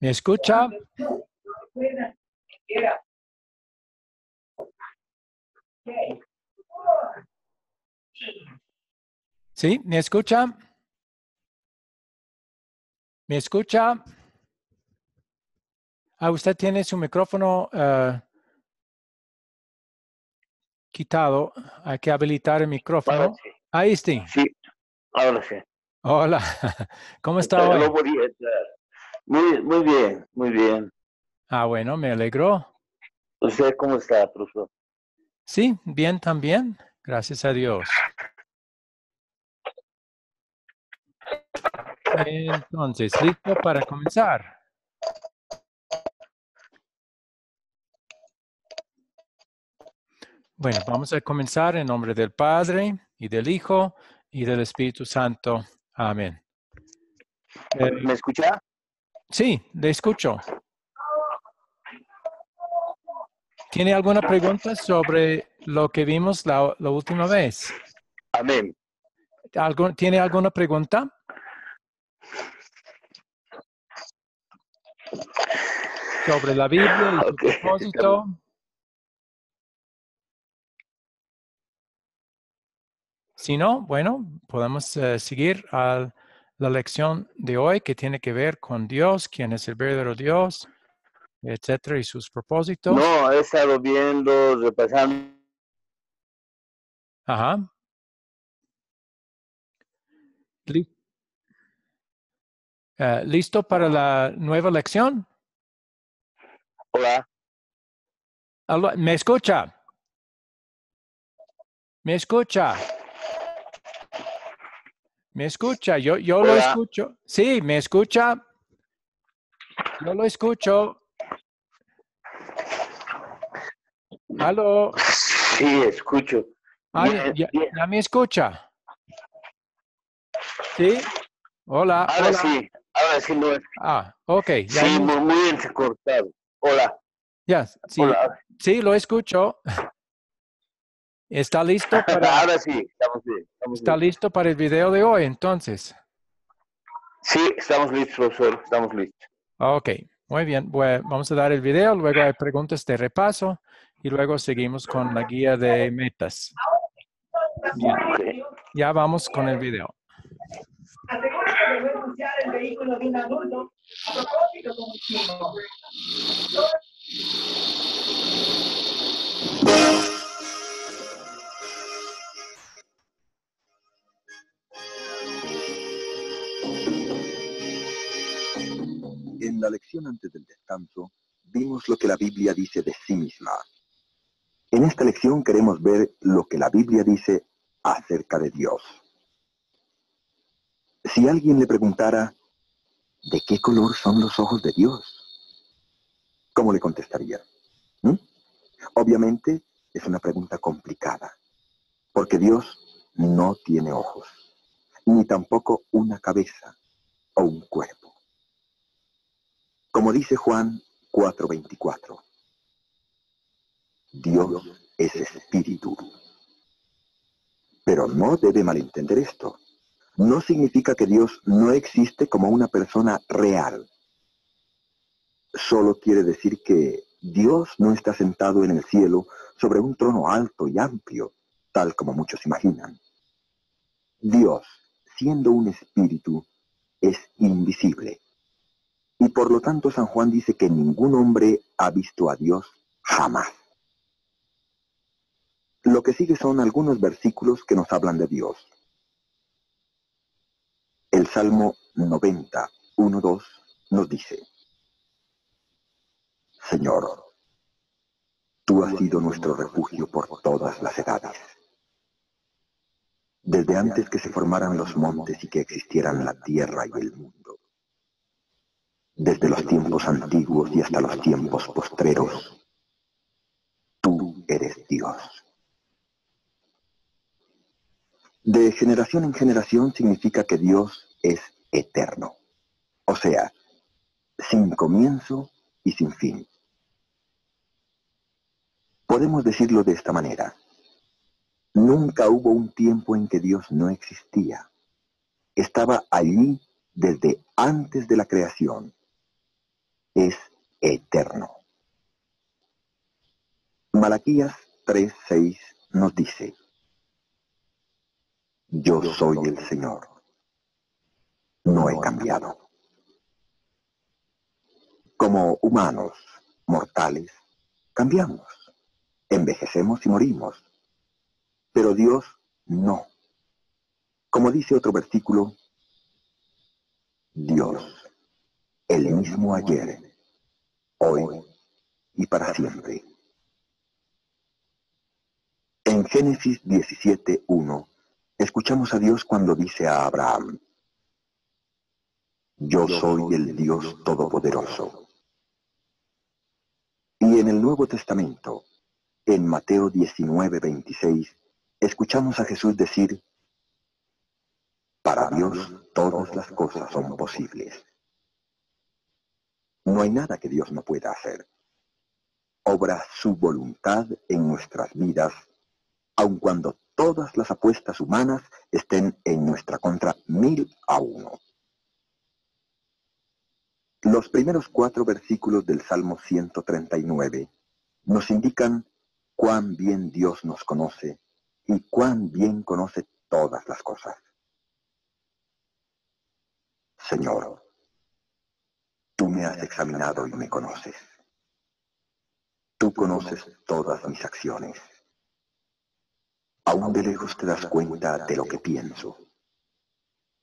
¿Me escucha? ¿Sí? ¿Me escucha? ¿Me escucha? Ah, usted tiene su micrófono uh, quitado. Hay que habilitar el micrófono. Sí. Ahí está. Sí, ahora sí. Hola, ¿cómo está Pero hoy? podía. Muy, muy bien, muy bien. Ah, bueno, me alegró. ¿Usted cómo está, profesor? Sí, bien también. Gracias a Dios. Entonces, listo para comenzar. Bueno, vamos a comenzar en nombre del Padre y del Hijo y del Espíritu Santo. Amén. ¿Me escucha? Sí, le escucho. ¿Tiene alguna pregunta sobre lo que vimos la, la última vez? Amén. ¿Algo- ¿Tiene alguna pregunta? Sobre la Biblia y su propósito. Si no, bueno, podemos eh, seguir a la lección de hoy que tiene que ver con Dios, quién es el verdadero Dios, etcétera, y sus propósitos. No, he estado viendo, repasando. Ajá. Eh, ¿Listo para la nueva lección? Hola. ¿Me escucha? ¿Me escucha? ¿Me escucha? Yo, yo lo escucho. Sí, ¿me escucha? Yo lo escucho. Aló. Sí, escucho. Ah, Bien, ya, bien. ya me escucha. ¿Sí? Hola. Ahora hola. sí, ahora sí no es. Ah, ok. Ya, Sí, muy, muy entrecortado. Hola. ya, sí, Hola. sí, lo escucho. ¿Está listo para, Ahora sí, estamos bien. Estamos está bien. listo para el video de hoy, entonces? Sí, estamos listos, profesor. Estamos listos. Ok, muy bien. Bue- vamos a dar el video, luego hay preguntas de repaso y luego seguimos con la guía de metas. Bien, ya vamos con el video. Asegura que debe denunciar el vehículo de un adulto a propósito como chico. En la lección antes del descanso, vimos lo que la Biblia dice de sí misma. En esta lección queremos ver lo que la Biblia dice acerca de Dios. Si alguien le preguntara, ¿de qué color son los ojos de Dios? ¿Cómo le contestaría? ¿Mm? Obviamente es una pregunta complicada, porque Dios no tiene ojos, ni tampoco una cabeza o un cuerpo. Como dice Juan 4:24, Dios es espíritu. Pero no debe malentender esto. No significa que Dios no existe como una persona real. Solo quiere decir que Dios no está sentado en el cielo sobre un trono alto y amplio, tal como muchos imaginan. Dios, siendo un espíritu, es invisible. Y por lo tanto San Juan dice que ningún hombre ha visto a Dios jamás. Lo que sigue son algunos versículos que nos hablan de Dios. El Salmo 90, 1, 2 nos dice, Señor, tú has sido nuestro refugio por todas las edades. Desde antes que se formaran los montes y que existieran la tierra y el mundo desde los tiempos antiguos y hasta los tiempos postreros. Tú eres Dios. De generación en generación significa que Dios es eterno, o sea, sin comienzo y sin fin. Podemos decirlo de esta manera. Nunca hubo un tiempo en que Dios no existía. Estaba allí desde antes de la creación. Es eterno. Malaquías 3:6 nos dice, Yo soy el Señor. No he cambiado. Como humanos mortales, cambiamos, envejecemos y morimos. Pero Dios no. Como dice otro versículo, Dios, el mismo ayer, hoy y para siempre. En Génesis 17.1 escuchamos a Dios cuando dice a Abraham, Yo soy el Dios Todopoderoso. Y en el Nuevo Testamento, en Mateo 19.26, escuchamos a Jesús decir, Para Dios todas las cosas son posibles. No hay nada que Dios no pueda hacer. Obra su voluntad en nuestras vidas aun cuando todas las apuestas humanas estén en nuestra contra mil a uno. Los primeros cuatro versículos del Salmo 139 nos indican cuán bien Dios nos conoce y cuán bien conoce todas las cosas. Señor, me has examinado y me conoces. Tú conoces todas mis acciones. Aún de lejos te das cuenta de lo que pienso.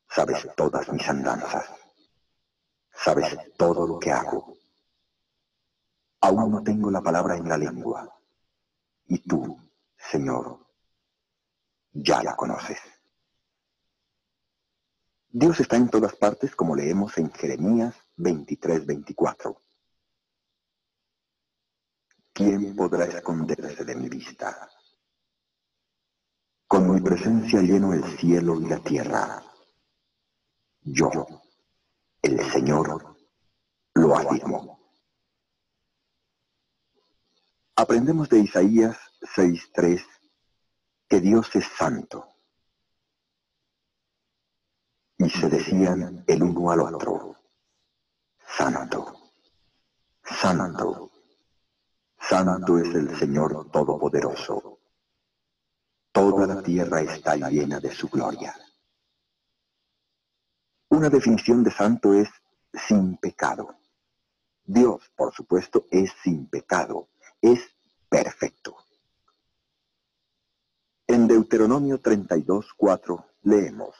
Sabes todas mis andanzas. Sabes todo lo que hago. Aún no tengo la palabra en la lengua. Y tú, Señor, ya la conoces. Dios está en todas partes como leemos en Jeremías 23-24. ¿Quién podrá esconderse de mi vista? Con mi presencia lleno el cielo y la tierra. Yo, el Señor, lo afirmo. Aprendemos de Isaías 6.3 que Dios es santo. Y se decían el uno al otro, santo, santo, santo es el Señor Todopoderoso Toda la tierra está llena de su gloria. Una definición de santo es sin pecado. Dios, por supuesto, es sin pecado, es perfecto. En Deuteronomio 32, 4 leemos,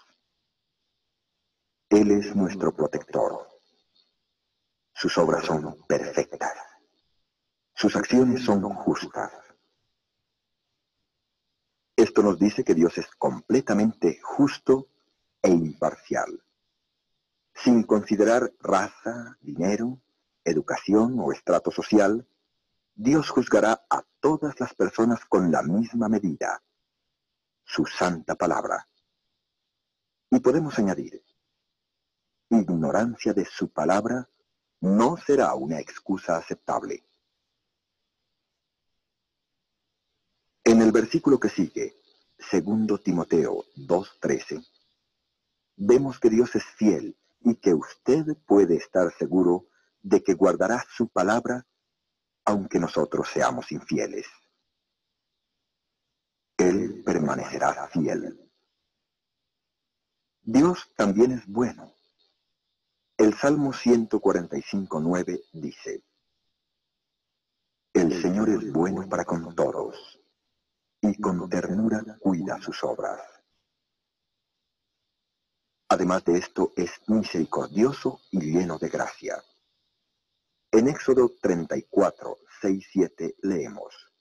Él es nuestro protector. Sus obras son perfectas. Sus acciones son justas. Esto nos dice que Dios es completamente justo e imparcial, sin considerar raza, dinero, educación o estrato social, Dios juzgará a todas las personas con la misma medida, su santa palabra. Y podemos añadir, ignorancia de su palabra no será una excusa aceptable. En el versículo que sigue, segundo Timoteo 2.13, vemos que Dios es fiel y que usted puede estar seguro de que guardará su palabra aunque nosotros seamos infieles. Él permanecerá fiel. Dios también es bueno. El Salmo 145.9 dice, El Señor es bueno para con todos y con ternura cuida sus obras. Además de esto, es misericordioso y lleno de gracia. En Éxodo 34, 6, 7 leemos.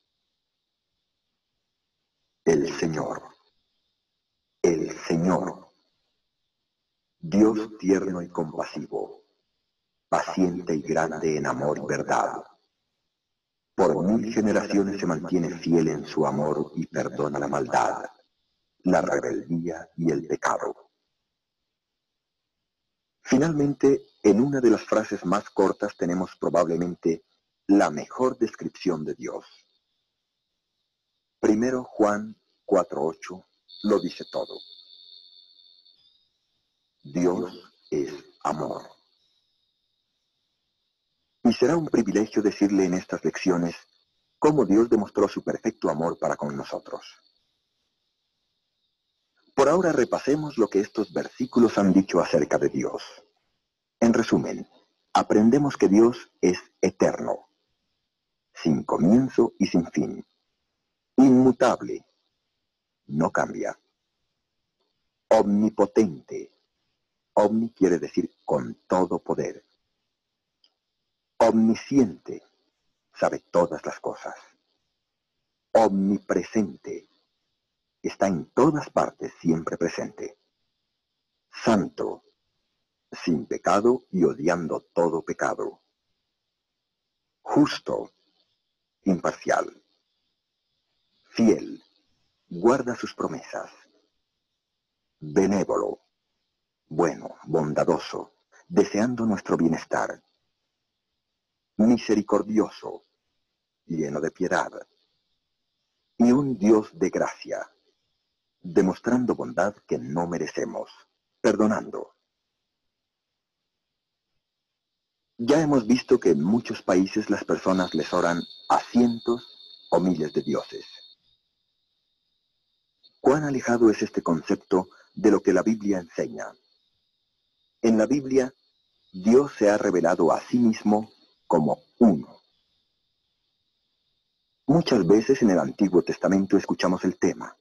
El Señor, el Señor, Dios tierno y compasivo, paciente y grande en amor y verdad por mil generaciones se mantiene fiel en su amor y perdona la maldad, la rebeldía y el pecado. Finalmente, en una de las frases más cortas tenemos probablemente la mejor descripción de Dios. Primero Juan 4.8 lo dice todo. Dios es amor. Y será un privilegio decirle en estas lecciones cómo Dios demostró su perfecto amor para con nosotros. Por ahora repasemos lo que estos versículos han dicho acerca de Dios. En resumen, aprendemos que Dios es eterno, sin comienzo y sin fin, inmutable, no cambia, omnipotente, omni quiere decir con todo poder, omnisciente, sabe todas las cosas, omnipresente, está en todas partes siempre presente, santo, sin pecado y odiando todo pecado. Justo, imparcial. Fiel, guarda sus promesas. Benévolo, bueno, bondadoso, deseando nuestro bienestar. Misericordioso, lleno de piedad. Y un Dios de gracia, demostrando bondad que no merecemos, perdonando Ya hemos visto que en muchos países las personas les oran a cientos o miles de dioses. ¿Cuán alejado es este concepto de lo que la Biblia enseña? En la Biblia, Dios se ha revelado a sí mismo como uno. Muchas veces en el Antiguo Testamento escuchamos el tema.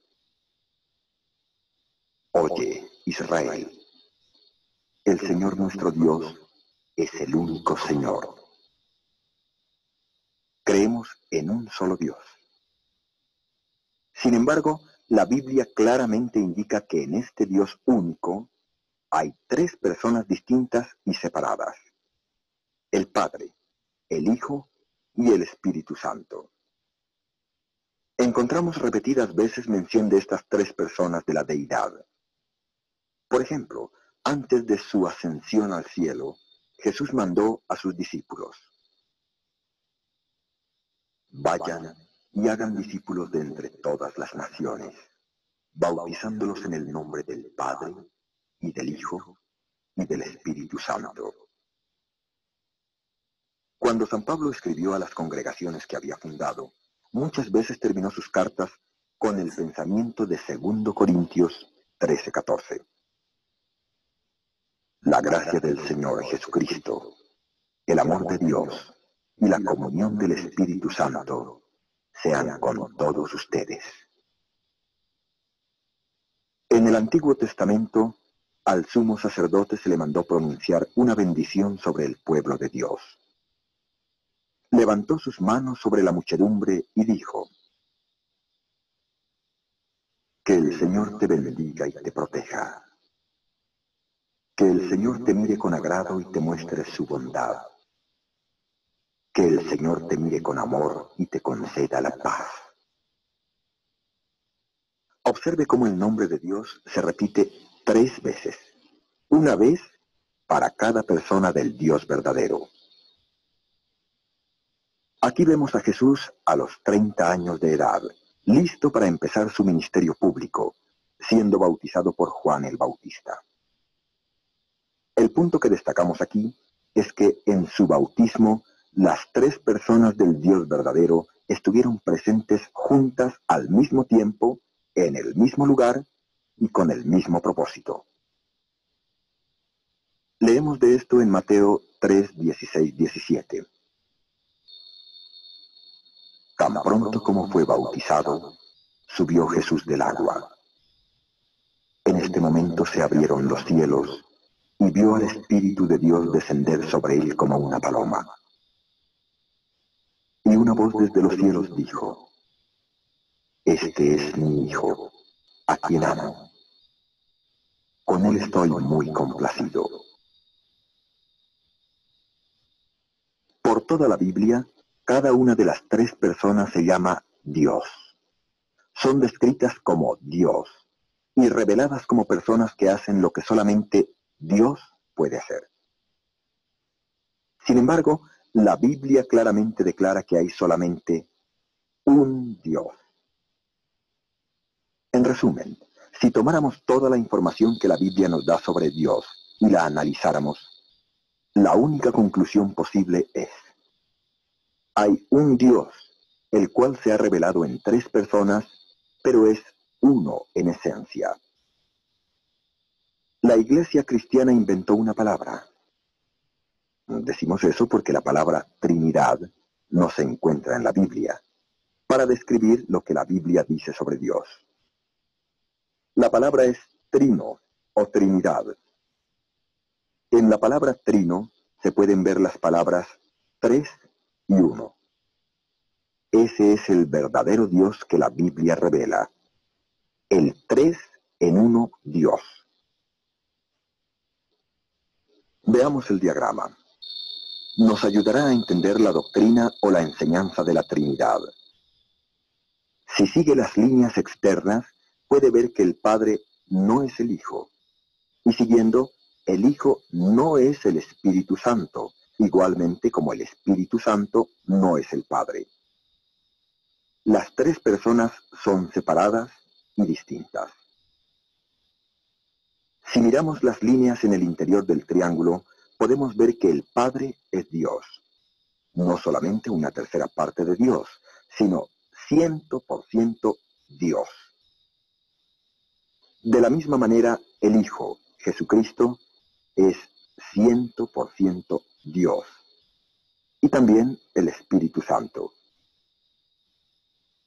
Oye, Israel, el Señor nuestro Dios es el único Señor. Creemos en un solo Dios. Sin embargo, la Biblia claramente indica que en este Dios único hay tres personas distintas y separadas. El Padre, el Hijo y el Espíritu Santo. Encontramos repetidas veces mención de estas tres personas de la deidad. Por ejemplo, antes de su ascensión al cielo, Jesús mandó a sus discípulos, vayan y hagan discípulos de entre todas las naciones, bautizándolos en el nombre del Padre y del Hijo y del Espíritu Santo. Cuando San Pablo escribió a las congregaciones que había fundado, muchas veces terminó sus cartas con el pensamiento de 2 Corintios 13:14. La gracia del Señor Jesucristo, el amor de Dios y la comunión del Espíritu Santo sean con todos ustedes. En el Antiguo Testamento, al sumo sacerdote se le mandó pronunciar una bendición sobre el pueblo de Dios. Levantó sus manos sobre la muchedumbre y dijo, Que el Señor te bendiga y te proteja que el Señor te mire con agrado y te muestre su bondad. Que el Señor te mire con amor y te conceda la paz. Observe cómo el nombre de Dios se repite tres veces. Una vez para cada persona del Dios verdadero. Aquí vemos a Jesús a los 30 años de edad, listo para empezar su ministerio público, siendo bautizado por Juan el Bautista. El punto que destacamos aquí es que en su bautismo las tres personas del Dios verdadero estuvieron presentes juntas al mismo tiempo, en el mismo lugar y con el mismo propósito. Leemos de esto en Mateo 3, 16, 17. Tan pronto como fue bautizado, subió Jesús del agua. En este momento se abrieron los cielos y vio al Espíritu de Dios descender sobre él como una paloma. Y una voz desde los cielos dijo, Este es mi Hijo, a quien amo. Con él estoy muy complacido. Por toda la Biblia, cada una de las tres personas se llama Dios. Son descritas como Dios y reveladas como personas que hacen lo que solamente Dios puede hacer. Sin embargo, la Biblia claramente declara que hay solamente un Dios. En resumen, si tomáramos toda la información que la Biblia nos da sobre Dios y la analizáramos, La única conclusión posible es, hay un Dios, el cual se ha revelado en tres personas, pero es uno en esencia. La iglesia cristiana inventó una palabra. Decimos eso porque la palabra Trinidad no se encuentra en la Biblia, para describir lo que la Biblia dice sobre Dios. La palabra es trino o Trinidad. En la palabra trino se pueden ver las palabras tres y uno. Ese es el verdadero Dios que la Biblia revela. El tres en uno Dios. Veamos el diagrama. Nos ayudará a entender la doctrina o la enseñanza de la Trinidad. Si sigue las líneas externas, puede ver que el Padre no es el Hijo. Y siguiendo, el Hijo no es el Espíritu Santo, igualmente como el Espíritu Santo no es el Padre. Las tres personas son separadas y distintas. Si miramos las líneas en el interior del triángulo, podemos ver que el Padre es Dios. No solamente una tercera parte de Dios, sino ciento por ciento Dios. De la misma manera, el Hijo, Jesucristo, es ciento por ciento Dios. Y también el Espíritu Santo.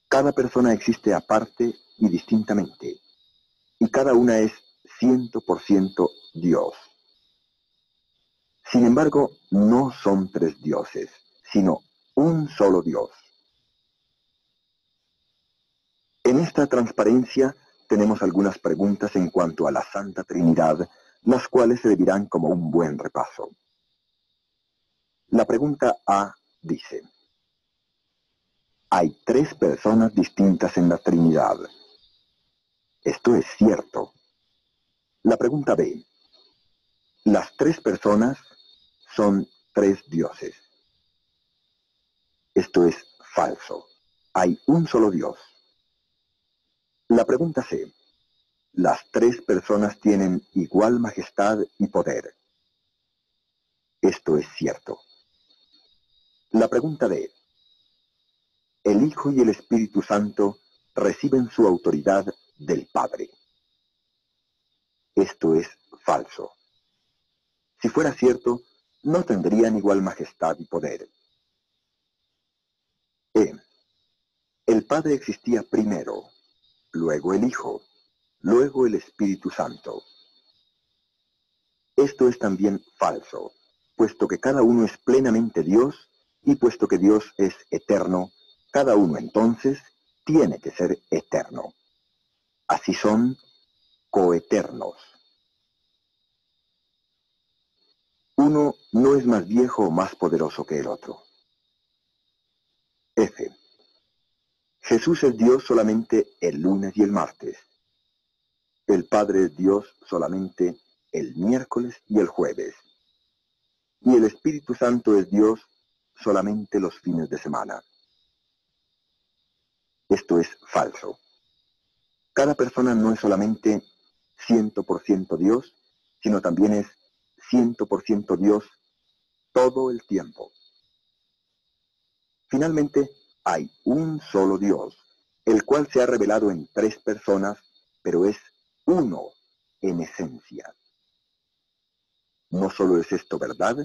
Cada persona existe aparte y distintamente, y cada una es ciento por ciento Dios. Sin embargo, no son tres dioses, sino un solo Dios. En esta transparencia tenemos algunas preguntas en cuanto a la Santa Trinidad las cuales servirán como un buen repaso. La pregunta A dice, hay tres personas distintas en la Trinidad. Esto es cierto. La pregunta B, las tres personas son tres dioses. Esto es falso. Hay un solo Dios. La pregunta C, las tres personas tienen igual majestad y poder. Esto es cierto. La pregunta de el Hijo y el Espíritu Santo reciben su autoridad del Padre. Esto es falso. Si fuera cierto, no tendrían igual majestad y poder. E. El Padre existía primero, luego el Hijo, luego el Espíritu Santo. Esto es también falso, puesto que cada uno es plenamente Dios y puesto que Dios es eterno, cada uno entonces tiene que ser eterno. Así son coeternos. Uno no es más viejo o más poderoso que el otro. F. Jesús es Dios solamente el lunes y el martes. El Padre es Dios solamente el miércoles y el jueves. Y el Espíritu Santo es Dios solamente los fines de semana. Esto es falso. Cada persona no es solamente 100% Dios, sino también es 100% Dios todo el tiempo. Finalmente, hay un solo Dios, el cual se ha revelado en tres personas, pero es uno en esencia. No solo es esto verdad,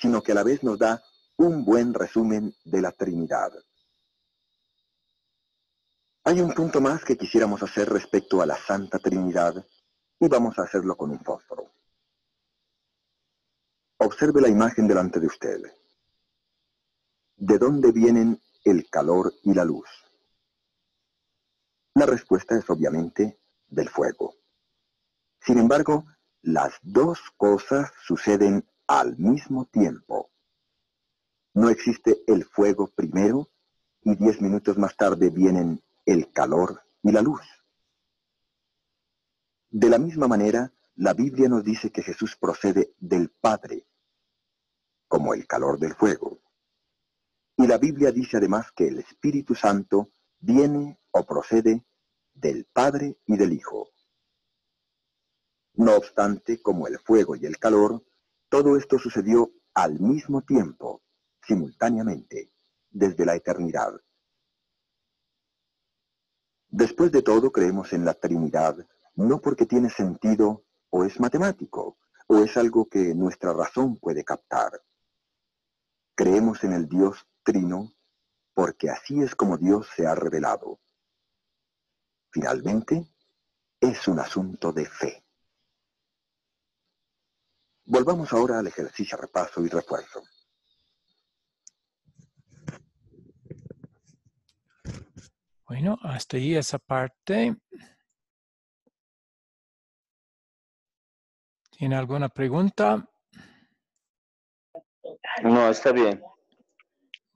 sino que a la vez nos da un buen resumen de la Trinidad. Hay un punto más que quisiéramos hacer respecto a la Santa Trinidad y vamos a hacerlo con un fósforo. Observe la imagen delante de usted. ¿De dónde vienen el calor y la luz? La respuesta es obviamente del fuego. Sin embargo, las dos cosas suceden al mismo tiempo. No existe el fuego primero y diez minutos más tarde vienen el calor y la luz. De la misma manera, la Biblia nos dice que Jesús procede del Padre, como el calor del fuego. Y la Biblia dice además que el Espíritu Santo viene o procede del Padre y del Hijo. No obstante, como el fuego y el calor, todo esto sucedió al mismo tiempo, simultáneamente, desde la eternidad. Después de todo, creemos en la Trinidad, no porque tiene sentido o es matemático, o es algo que nuestra razón puede captar. Creemos en el Dios Trino porque así es como Dios se ha revelado. Finalmente, es un asunto de fe. Volvamos ahora al ejercicio repaso y refuerzo. Bueno, hasta ahí esa parte. ¿Tiene alguna pregunta? No, está bien.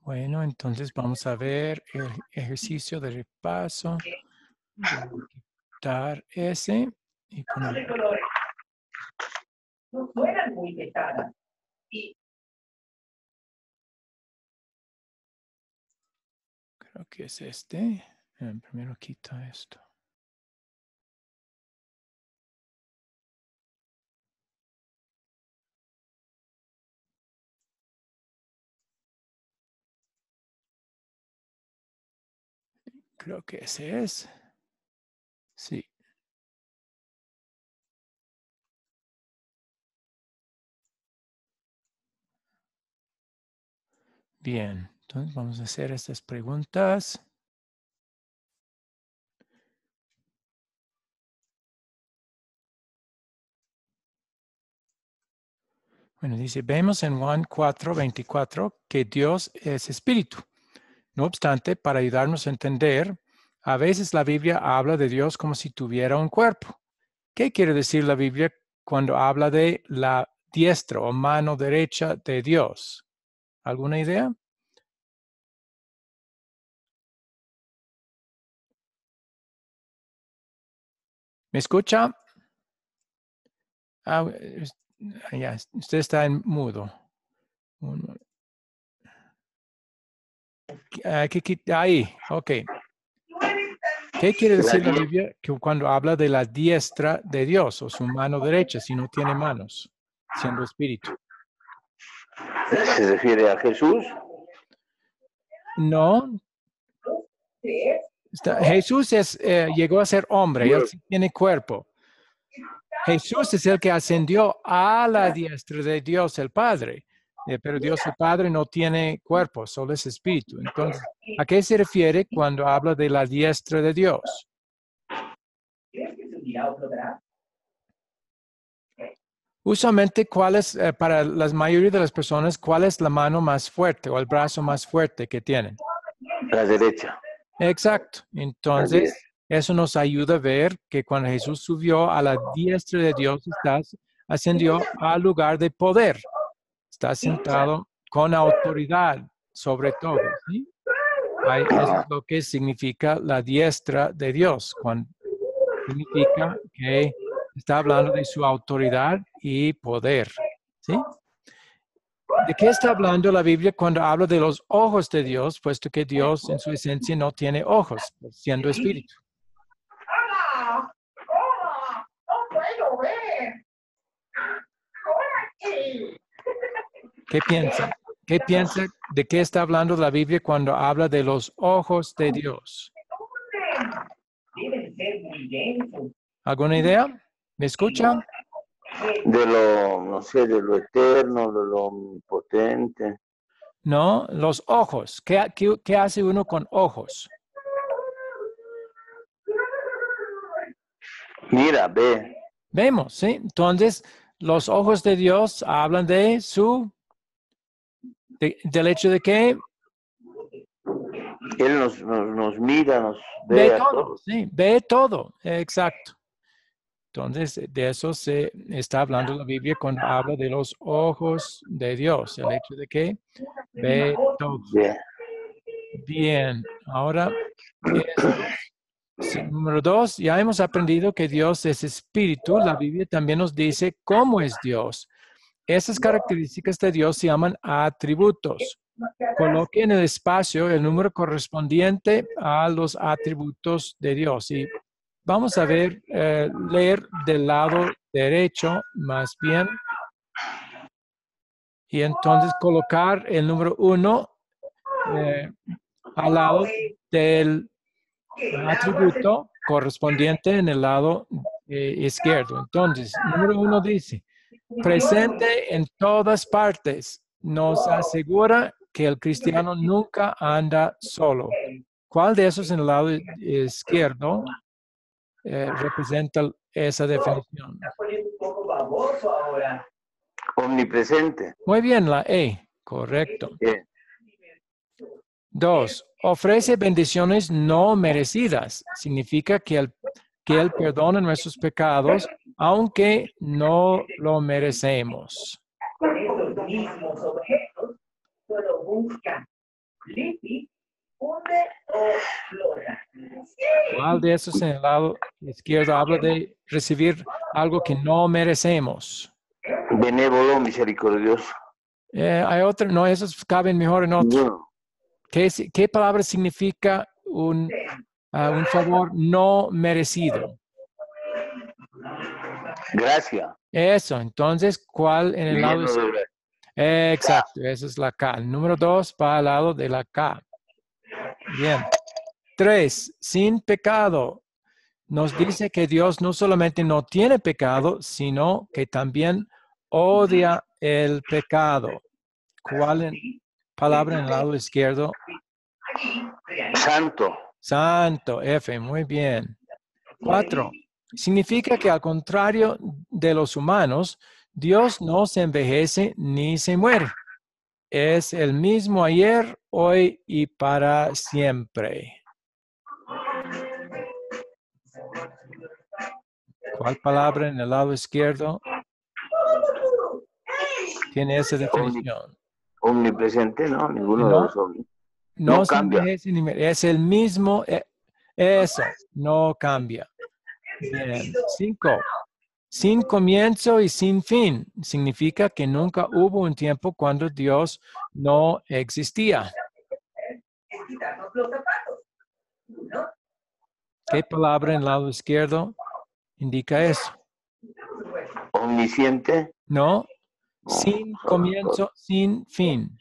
Bueno, entonces vamos a ver el ejercicio de repaso. Quitar ese y poner. No suenan muy pesadas. Y Creo que es este. Primero quita esto. Creo que ese es. Sí. Bien, entonces vamos a hacer estas preguntas. Bueno, dice, vemos en Juan 4, 24 que Dios es espíritu. No obstante, para ayudarnos a entender, a veces la Biblia habla de Dios como si tuviera un cuerpo. ¿Qué quiere decir la Biblia cuando habla de la diestra o mano derecha de Dios? ¿Alguna idea? ¿Me escucha? Ah, ya, usted está en mudo. Uno. Ah, que quit- Ahí, ok. ¿Qué quiere decir la Biblia que cuando habla de la diestra de Dios o su mano derecha, si no tiene manos, siendo espíritu? ¿Se refiere a Jesús? No, está- Jesús es, eh, llegó a ser hombre, él sí tiene cuerpo. Jesús es el que ascendió a la diestra de Dios el Padre, eh, pero Dios el Padre no tiene cuerpo, solo es espíritu. Entonces, ¿a qué se refiere cuando habla de la diestra de Dios? Usualmente, ¿cuál es, eh, para la mayoría de las personas, cuál es la mano más fuerte o el brazo más fuerte que tienen? La derecha. Exacto. Entonces, es. eso nos ayuda a ver que cuando Jesús subió a la diestra de Dios, está, ascendió al lugar de poder. Está sentado con autoridad sobre todo. ¿sí? Ahí- es lo que significa la diestra de Dios. Cuando significa que está hablando de su autoridad y poder. ¿sí? ¿De qué está hablando la Biblia cuando habla de los ojos de Dios, puesto que Dios en su esencia no tiene ojos, siendo espíritu? ¡Hola! ¡Hola! ¡No puedo ver! ¡Hola aquí! ¿Qué piensa? ¿Qué piensa de qué está hablando la Biblia cuando habla de los ojos de Dios? ¿Alguna idea? ¿Me escucha? De lo, no sé, de lo eterno, de lo omnipotente. No, los ojos. ¿Qué, ha- qué- qué hace uno con ojos? Mira, ve. Vemos, ¿sí? Entonces, los ojos de Dios hablan de su, de- del hecho de que Él nos, nos, nos mira, nos ve, todo, sí, ve todo, exacto. Entonces, de eso se está hablando la Biblia cuando habla de los ojos de Dios, el hecho de que ve todo. Ve. Bien, ahora, sí, número dos, ya hemos aprendido que Dios es espíritu. La Biblia también nos dice cómo es Dios. Esas características de Dios se llaman atributos. Coloque en el espacio el número correspondiente a los atributos de Dios. Y vamos a ver, eh, leer del lado derecho más bien. y entonces colocar el número uno eh, al lado del atributo correspondiente en el lado eh, izquierdo. Entonces, número uno dice, presente en todas partes, nos asegura que el cristiano nunca anda solo. ¿Cuál de esos en el lado izquierdo eh, representa esa definición? Omnipresente. Muy bien, la E, correcto. Bien. Dos, ofrece bendiciones no merecidas. Significa que él, que él perdona nuestros pecados, aunque no lo merecemos. Con estos mismos objetos, solo hunde o flora. ¿Cuál de esos en el lado izquierdo habla de recibir algo que no merecemos? Benévolo, misericordioso. Eh, hay otro, no, esos caben mejor en otro. Bueno, ¿Qué, qué palabra significa un, ah, un favor no merecido? Gracia. Eso, entonces, ¿cuál en el lado de. Exacto, esa es la K. El número dos va al lado de la K. Bien. Tres, sin pecado. Nos dice que Dios no solamente no tiene pecado, sino que también odia el pecado. ¿Cuál en- palabra en el lado izquierdo? Santo. Santo, F, muy bien. Cuatro, significa que al contrario de los humanos, Dios no se envejece ni se muere. Es el mismo ayer, hoy y para siempre. ¿Cuál palabra en el lado izquierdo tiene esa definición? Omnipresente, no, ninguno de No. los omni. No, No se cambia. envejece ni muere. Es el mismo, eh, eso, no cambia. Cinco. Sin comienzo y sin fin. Significa que nunca hubo un tiempo cuando Dios no existía. ¿Qué palabra en el lado izquierdo indica eso? Omnisciente. No. Sin comienzo, sin fin.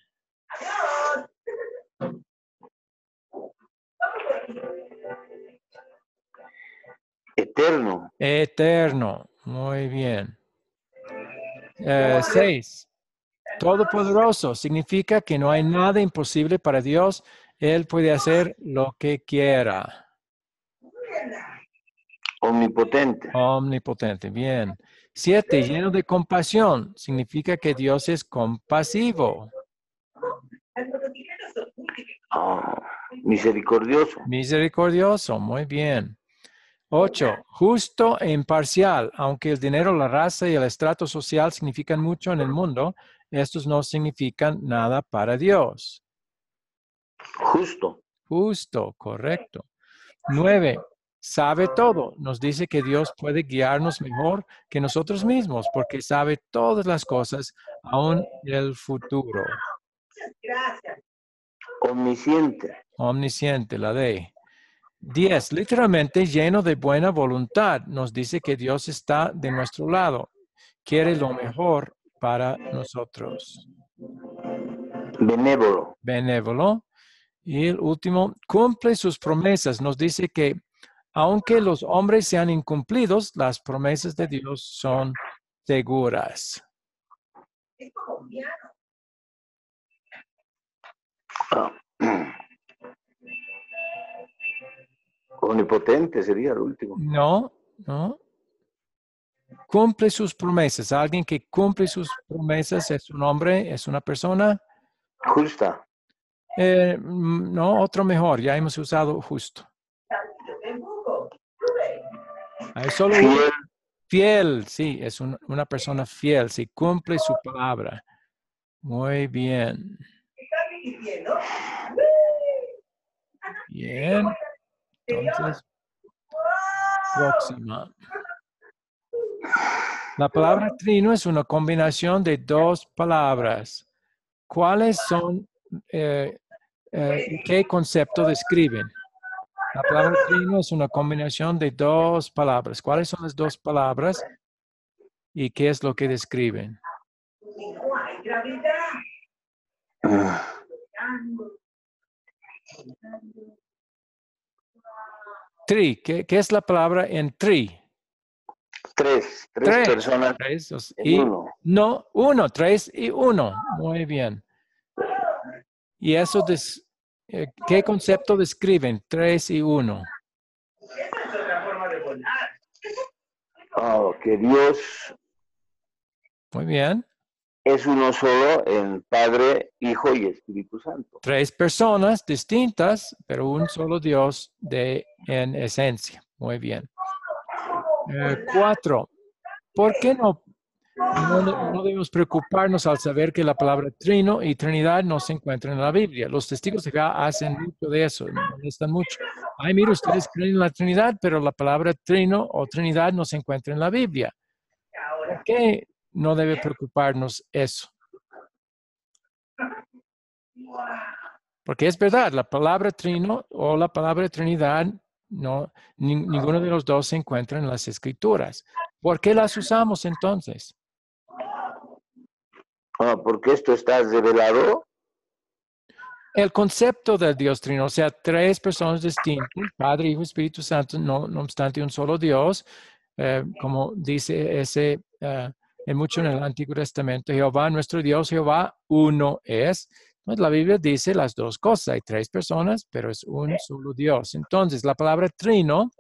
Eterno. Eterno. Muy bien. Eh, seis. Todopoderoso significa que no hay nada imposible para Dios. Él puede hacer lo que quiera. Omnipotente. Omnipotente. Bien. Siete. Lleno de compasión significa que Dios es compasivo. Ah, misericordioso. Misericordioso. Muy bien. Ocho. Justo e imparcial. Aunque el dinero, la raza y el estrato social significan mucho en el mundo, estos no significan nada para Dios. Justo. Justo, correcto. Nueve, sabe todo. Nos dice que Dios puede guiarnos mejor que nosotros mismos porque sabe todas las cosas, aún el futuro. Gracias. Omnisciente. Omnisciente, la D. Diez, literalmente lleno de buena voluntad. Nos dice que Dios está de nuestro lado. Quiere lo mejor para nosotros. Benévolo. benévolo. Y el último, cumple sus promesas. Nos dice que aunque los hombres sean incumplidos, las promesas de Dios son seguras. Es Omnipotente sería el último. No, no. Cumple sus promesas. Alguien que cumple sus promesas es un hombre, es una persona. Justa. Eh, no, otro mejor. Ya hemos usado justo. En Google. Hay solo. Fiel. Fiel, sí, es un- una persona fiel, si cumple su palabra. Muy bien, bien. Entonces, próxima. La palabra trino es una combinación de dos palabras. ¿Cuáles son, eh, eh, qué concepto describen? La palabra trino es una combinación de dos palabras. ¿Cuáles son las dos palabras y qué es lo que describen? Y Tri, ¿qué, qué es la palabra en tri? Tres, tres, Tres. personas Tres, dos- y uno. no, uno, tres y uno. Muy bien. Y eso, des- eh, ¿qué concepto describen? Tres y uno. Esa es otra forma de volar. Ah, que Dios Muy bien. Es uno solo en Padre, Hijo y Espíritu Santo. Tres personas distintas, pero un solo Dios de, en esencia. Muy bien. Eh, cuatro. ¿Por qué no, no, debemos preocuparnos al saber que la palabra trino y trinidad no se encuentran en la Biblia? Los testigos de Jehová hacen mucho de eso, molestan mucho. Ay, mire, ustedes creen en la Trinidad, pero la palabra trino o trinidad no se encuentra en la Biblia. ¿Por qué no debe preocuparnos eso? Porque es verdad, la palabra trino o la palabra trinidad, no, ni- ninguno de los dos se encuentra en las escrituras. ¿Por qué las usamos entonces? Ah, porque esto está revelado. El concepto del Dios trino, o sea, tres personas distintas, Padre, Hijo, Espíritu Santo, no, no obstante un solo Dios, eh, como dice ese, eh, en mucho en el Antiguo Testamento, Jehová, nuestro Dios, Jehová, uno es. Pues la Biblia dice las dos cosas, hay tres personas, pero es un solo Dios. Entonces, la palabra trino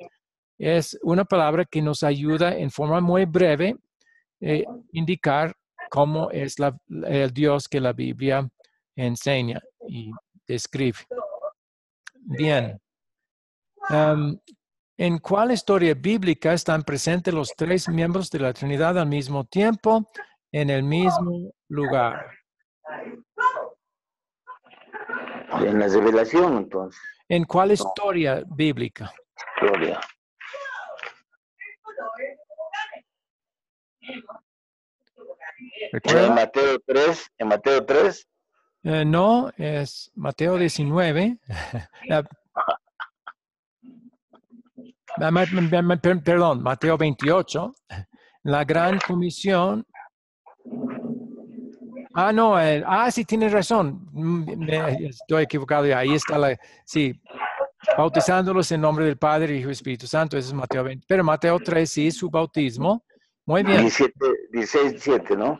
es una palabra que nos ayuda en forma muy breve eh, indicar cómo es la- el Dios que la Biblia enseña y describe. Bien. ¿En cuál historia bíblica están presentes los tres miembros de la Trinidad al mismo tiempo en el mismo lugar? En la revelación, entonces. ¿En cuál historia bíblica? Gloria. En. Mateo 3, en Mateo 3, Eh, no, es Mateo 19. Perdón, Mateo 28. La gran comisión. Ah, no, eh, ah, sí, tienes razón. Mm, me- estoy equivocado. ya, Ahí está la, sí, bautizándolos en nombre del Padre, Hijo y Espíritu Santo. Eso es Mateo 20. Pero Mateo 3, sí, su bautismo. Muy bien. 17, 16, 17, ¿no?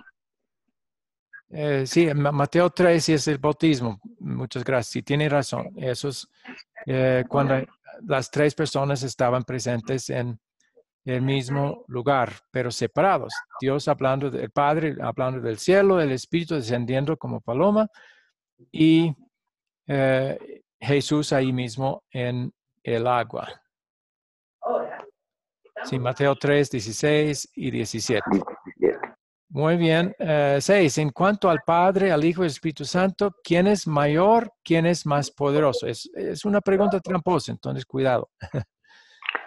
Eh, sí, Ma- Mateo 3 sí es el bautismo. Muchas gracias. Sí, tiene razón. Eso es eh, cuando las tres personas estaban presentes en el mismo lugar, pero separados. Dios hablando del Padre, hablando del cielo, el Espíritu descendiendo como paloma y eh, Jesús ahí mismo en el agua. Sí, Mateo 3, 16 y 17. 17. Muy bien. Eh, seis, en cuanto al Padre, al Hijo y al Espíritu Santo, ¿quién es mayor? ¿Quién es más poderoso? Es, es una pregunta tramposa, entonces cuidado.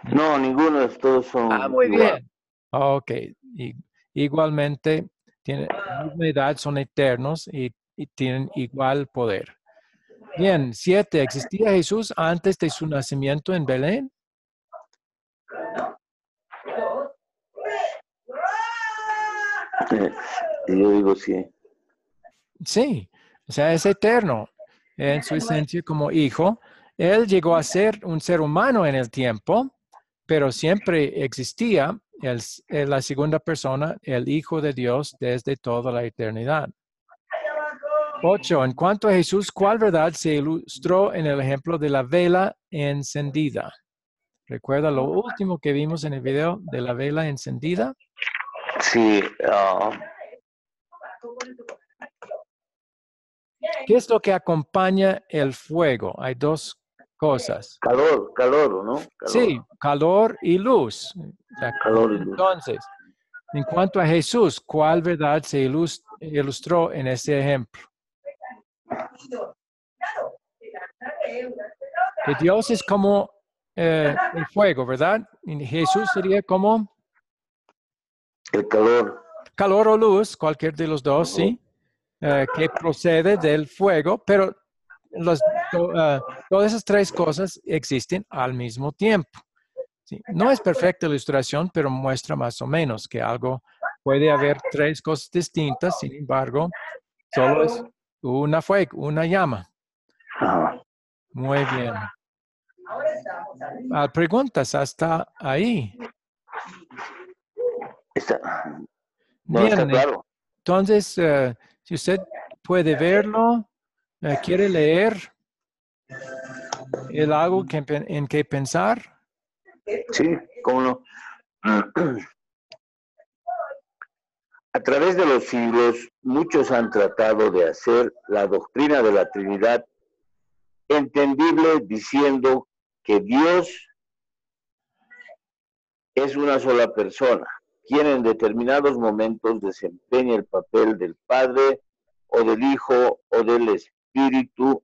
No, ninguno de estos son. Ah, muy igual. bien. Ok. Y- igualmente, tienen la misma edad, son eternos y, y tienen igual poder. Bien, siete, ¿existía Jesús antes de su nacimiento en Belén? Eh, y yo digo sí. Sí, o sea, es eterno en su esencia como hijo. Él llegó a ser un ser humano en el tiempo, pero siempre existía el, eh, la segunda persona, el Hijo de Dios, desde toda la eternidad. Ocho, en cuanto a Jesús, ¿cuál verdad se ilustró en el ejemplo de la vela encendida? ¿Recuerda lo último que vimos en el video de la vela encendida? Sí, ah, ¿Qué es lo que acompaña el fuego? Hay dos cosas. calor, calor, ¿no? Calor, Sí, calor y luz. Calor y luz. Entonces, en cuanto a Jesús, ¿cuál verdad se ilus- ilustró en ese ejemplo? Que Dios es como eh, el fuego, ¿verdad? Y Jesús sería como El calor. calor o luz, cualquier de los dos, sí, eh, que procede del fuego, pero los, eh, todas esas tres cosas existen al mismo tiempo. Sí, No es perfecta la ilustración, pero muestra más o menos que algo puede haber tres cosas distintas, sin embargo, solo es una fuego, una llama. Muy bien. Ah, preguntas hasta ahí. Está, no, está claro. entonces, eh, si usted puede verlo, eh, quiere leer el algo que, en que pensar. Sí, cómo no. A través de los siglos, muchos han tratado de hacer la doctrina de la Trinidad entendible diciendo que Dios es una sola persona, quien en determinados momentos desempeña el papel del Padre o del Hijo o del Espíritu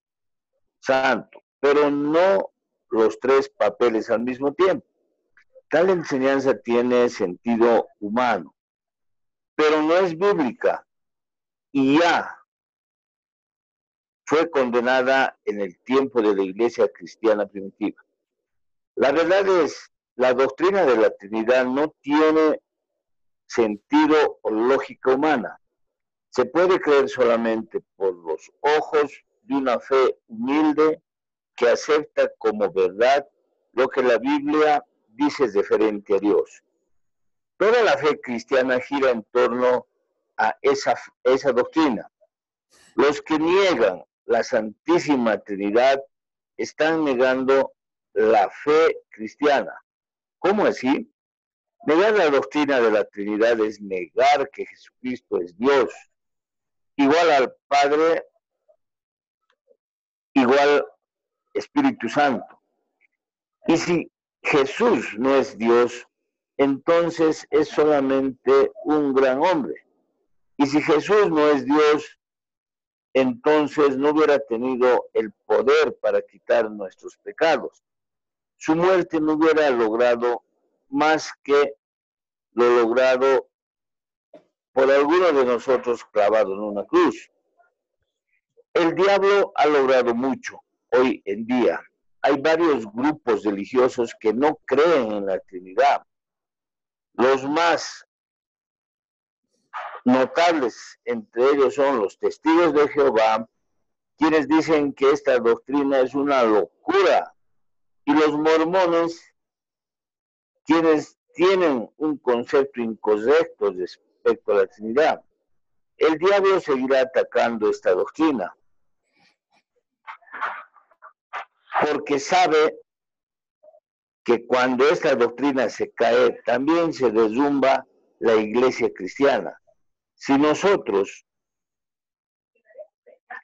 Santo, pero no los tres papeles al mismo tiempo. Tal enseñanza tiene sentido humano, pero no es bíblica y ya fue condenada en el tiempo de la iglesia cristiana primitiva. La verdad es, la doctrina de la Trinidad no tiene sentido o lógica humana. Se puede creer solamente por los ojos de una fe humilde que acepta como verdad lo que la Biblia dice referente a Dios. Toda la fe cristiana gira en torno a esa, esa doctrina. Los que niegan la Santísima Trinidad están negando la fe cristiana. ¿Cómo así? Negar la doctrina de la Trinidad es negar que Jesucristo es Dios, igual al Padre, igual Espíritu Santo. Y si Jesús no es Dios, entonces es solamente un gran hombre. Y si Jesús no es Dios, entonces no hubiera tenido el poder para quitar nuestros pecados. Su muerte no hubiera logrado más que lo logrado por alguno de nosotros clavado en una cruz. El diablo ha logrado mucho hoy en día. Hay varios grupos religiosos que no creen en la Trinidad. Los más notables entre ellos son los testigos de Jehová, quienes dicen que esta doctrina es una locura, y los mormones, quienes tienen un concepto incorrecto respecto a la Trinidad. El diablo seguirá atacando esta doctrina, porque sabe que cuando esta doctrina se cae, también se derrumba la iglesia cristiana. Si nosotros,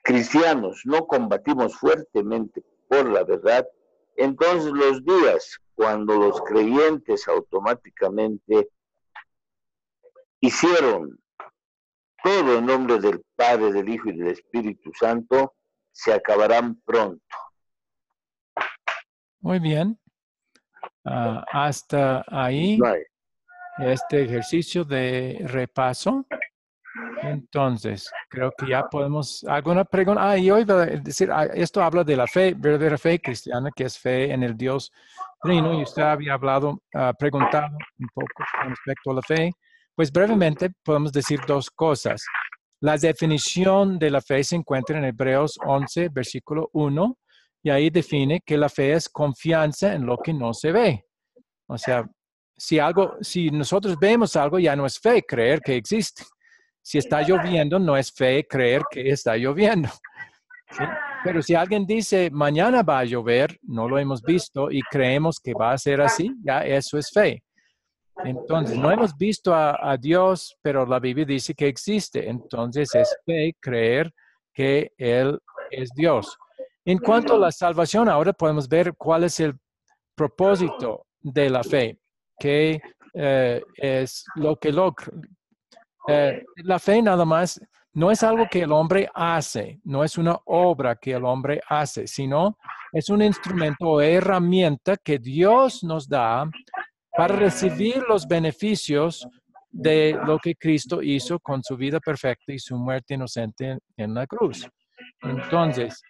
cristianos, no combatimos fuertemente por la verdad, entonces los días cuando los creyentes automáticamente hicieron todo en nombre del Padre, del Hijo y del Espíritu Santo, se acabarán pronto. Muy bien. Ah, hasta ahí este ejercicio de repaso. Entonces, creo que ya podemos. ¿Alguna pregunta? Ah, y hoy va a decir, ah, esto habla de la fe, verdadera fe cristiana, que es fe en el Dios Trino, y usted había hablado, ah, preguntado un poco con respecto a la fe. Pues brevemente podemos decir dos cosas. La definición de la fe se encuentra en Hebreos 11, versículo 1, y ahí define que la fe es confianza en lo que no se ve. O sea, si algo, si nosotros vemos algo, ya no es fe creer que existe. Si está lloviendo, no es fe creer que está lloviendo. ¿sí? Pero si alguien dice, mañana va a llover, no lo hemos visto y creemos que va a ser así, ya eso es fe. Entonces, no hemos visto a, a Dios, pero la Biblia dice que existe. Entonces, es fe creer que Él es Dios. En cuanto a la salvación, ahora podemos ver cuál es el propósito de la fe, que eh, es lo que logra. Eh, la fe nada más no es algo que el hombre hace, no es una obra que el hombre hace, sino es un instrumento o herramienta que Dios nos da para recibir los beneficios de lo que Cristo hizo con su vida perfecta y su muerte inocente en, la cruz. Entonces,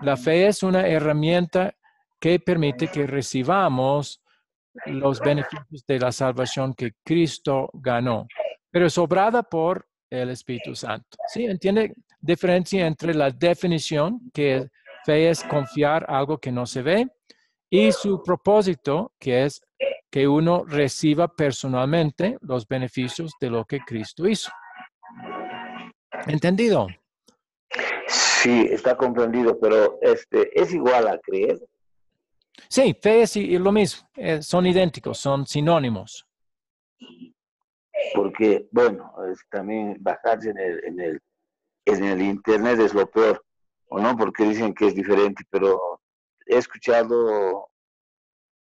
la fe es una herramienta que permite que recibamos los beneficios de la salvación que Cristo ganó, pero es obrada por el Espíritu Santo. ¿Sí? ¿Entiende diferencia entre la definición, que fe es confiar algo que no se ve, y su propósito, que es que uno reciba personalmente los beneficios de lo que Cristo hizo? ¿Entendido? Sí, está comprendido, pero este es igual a creer. Sí, fe es y- y lo mismo, eh, son idénticos, son sinónimos. Porque, bueno, es también bajarse en el, en, el, en el Internet es lo peor, ¿o no? Porque dicen que es diferente, pero he escuchado,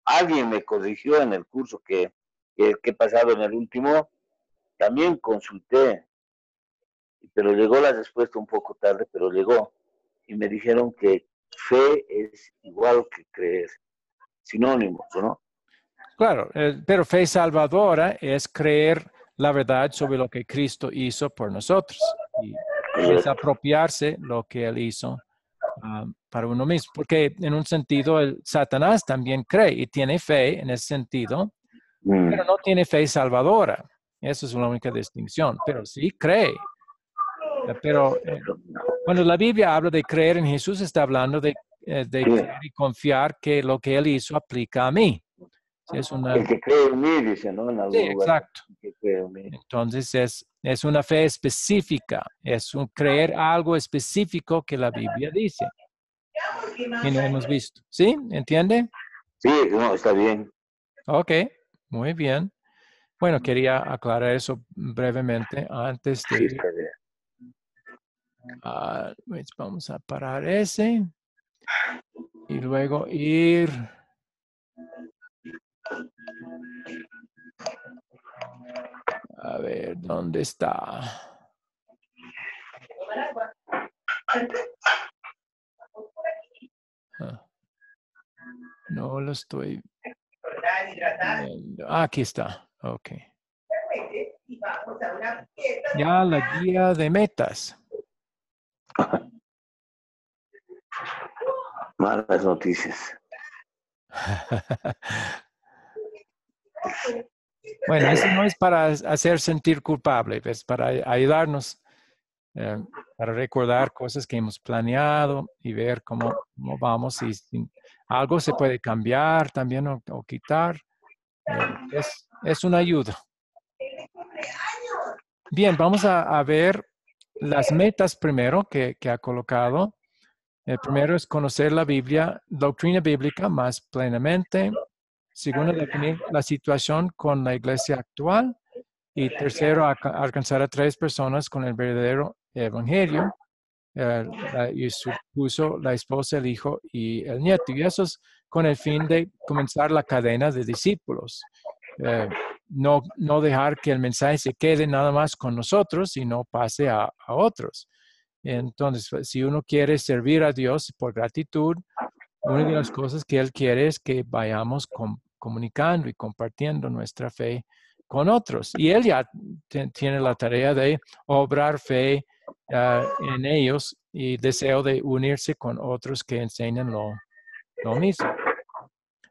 alguien me corrigió en el curso que, que, que he pasado en el último, también consulté, pero llegó la respuesta un poco tarde, pero llegó, y me dijeron que fe es igual que creer, sinónimos, ¿o ¿no? Claro, eh, pero fe salvadora es creer la verdad sobre lo que Cristo hizo por nosotros y es apropiarse lo que Él hizo ah, para uno mismo. Porque en un sentido, el Satanás también cree y tiene fe en ese sentido, Mm, pero no tiene fe salvadora. Esa es la única distinción, pero sí cree. Pero eh, cuando la Biblia habla de creer en Jesús, está hablando de, eh, de creer y confiar que lo que Él hizo aplica a mí. Sí, Es una, El que cree en mí, dice, ¿no? En sí, exacto. el que cree en mí. Entonces es, es una fe específica, es un creer algo específico que la Biblia dice y no hemos visto. ¿Sí? ¿Entiende? Sí, no, está bien. Ok, muy bien. Bueno, quería aclarar eso brevemente antes Sí, de... está bien. ah, pues vamos a parar ese y luego ir... A ver, ¿dónde está? Ah. No lo estoy viendo. Ah, aquí está. Ok. Ya la guía de metas. Malas noticias. Bueno, eso no es para hacer sentir culpable, es para ayudarnos, eh, para recordar cosas que hemos planeado y ver cómo, vamos. Y si algo se puede cambiar también o, quitar. eh, es, es una ayuda. Bien, vamos a, a ver las metas primero que, que ha colocado. El primero es conocer la Biblia, doctrina bíblica más plenamente. Segundo, definir la situación con la iglesia actual. Y tercero, alca- alcanzar a tres personas con el verdadero evangelio. Eh, y supuso la esposa, el hijo y el nieto. Y eso es con el fin de comenzar la cadena de discípulos. Eh, no, no dejar que el mensaje se quede nada más con nosotros y no pase a, a otros. Entonces, pues, si uno quiere servir a Dios por gratitud, una de las cosas que Él quiere es que vayamos com- comunicando y compartiendo nuestra fe con otros. Y Él ya tiene la tarea de obrar fe ah, en ellos y deseo de unirse con otros que enseñan lo, lo mismo.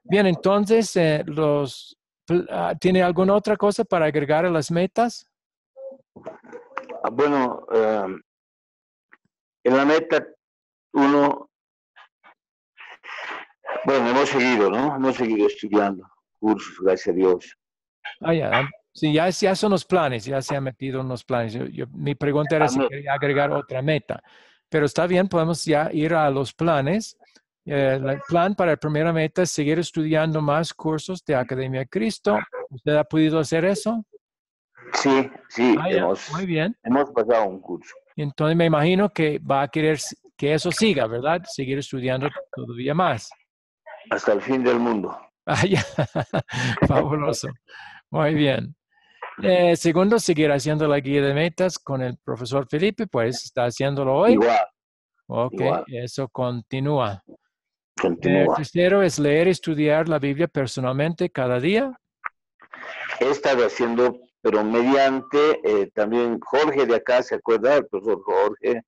Bien, entonces, eh, los, ah, ¿tiene alguna otra cosa para agregar a las metas? Ah, Bueno, eh, en la meta uno, bueno, hemos seguido, ¿no? Hemos seguido estudiando cursos, gracias a Dios. Ah, ya. Sí, ya, ya son los planes, ya se ha metido en los planes. Yo- yo- mi pregunta era si quería agregar otra meta. Pero está bien, podemos ya ir a los planes. Eh, el plan para la primera meta es seguir estudiando más cursos de Academia de Cristo. ¿Usted ha podido hacer eso? Sí, sí, Ah, hemos, Muy bien. hemos pasado un curso. Entonces me imagino que va a querer que eso siga, ¿verdad? Seguir estudiando todavía más. Hasta el fin del mundo. Ah, ya. Fabuloso. Muy bien. Eh, segundo, seguir haciendo la guía de metas con el profesor Felipe, pues está haciéndolo hoy. Igual, Ok, igual. eso continúa. Eh, continúa. tercero es leer y estudiar la Biblia personalmente cada día. He estado haciendo, pero mediante eh, también Jorge de acá, ¿se acuerda? El profesor Jorge,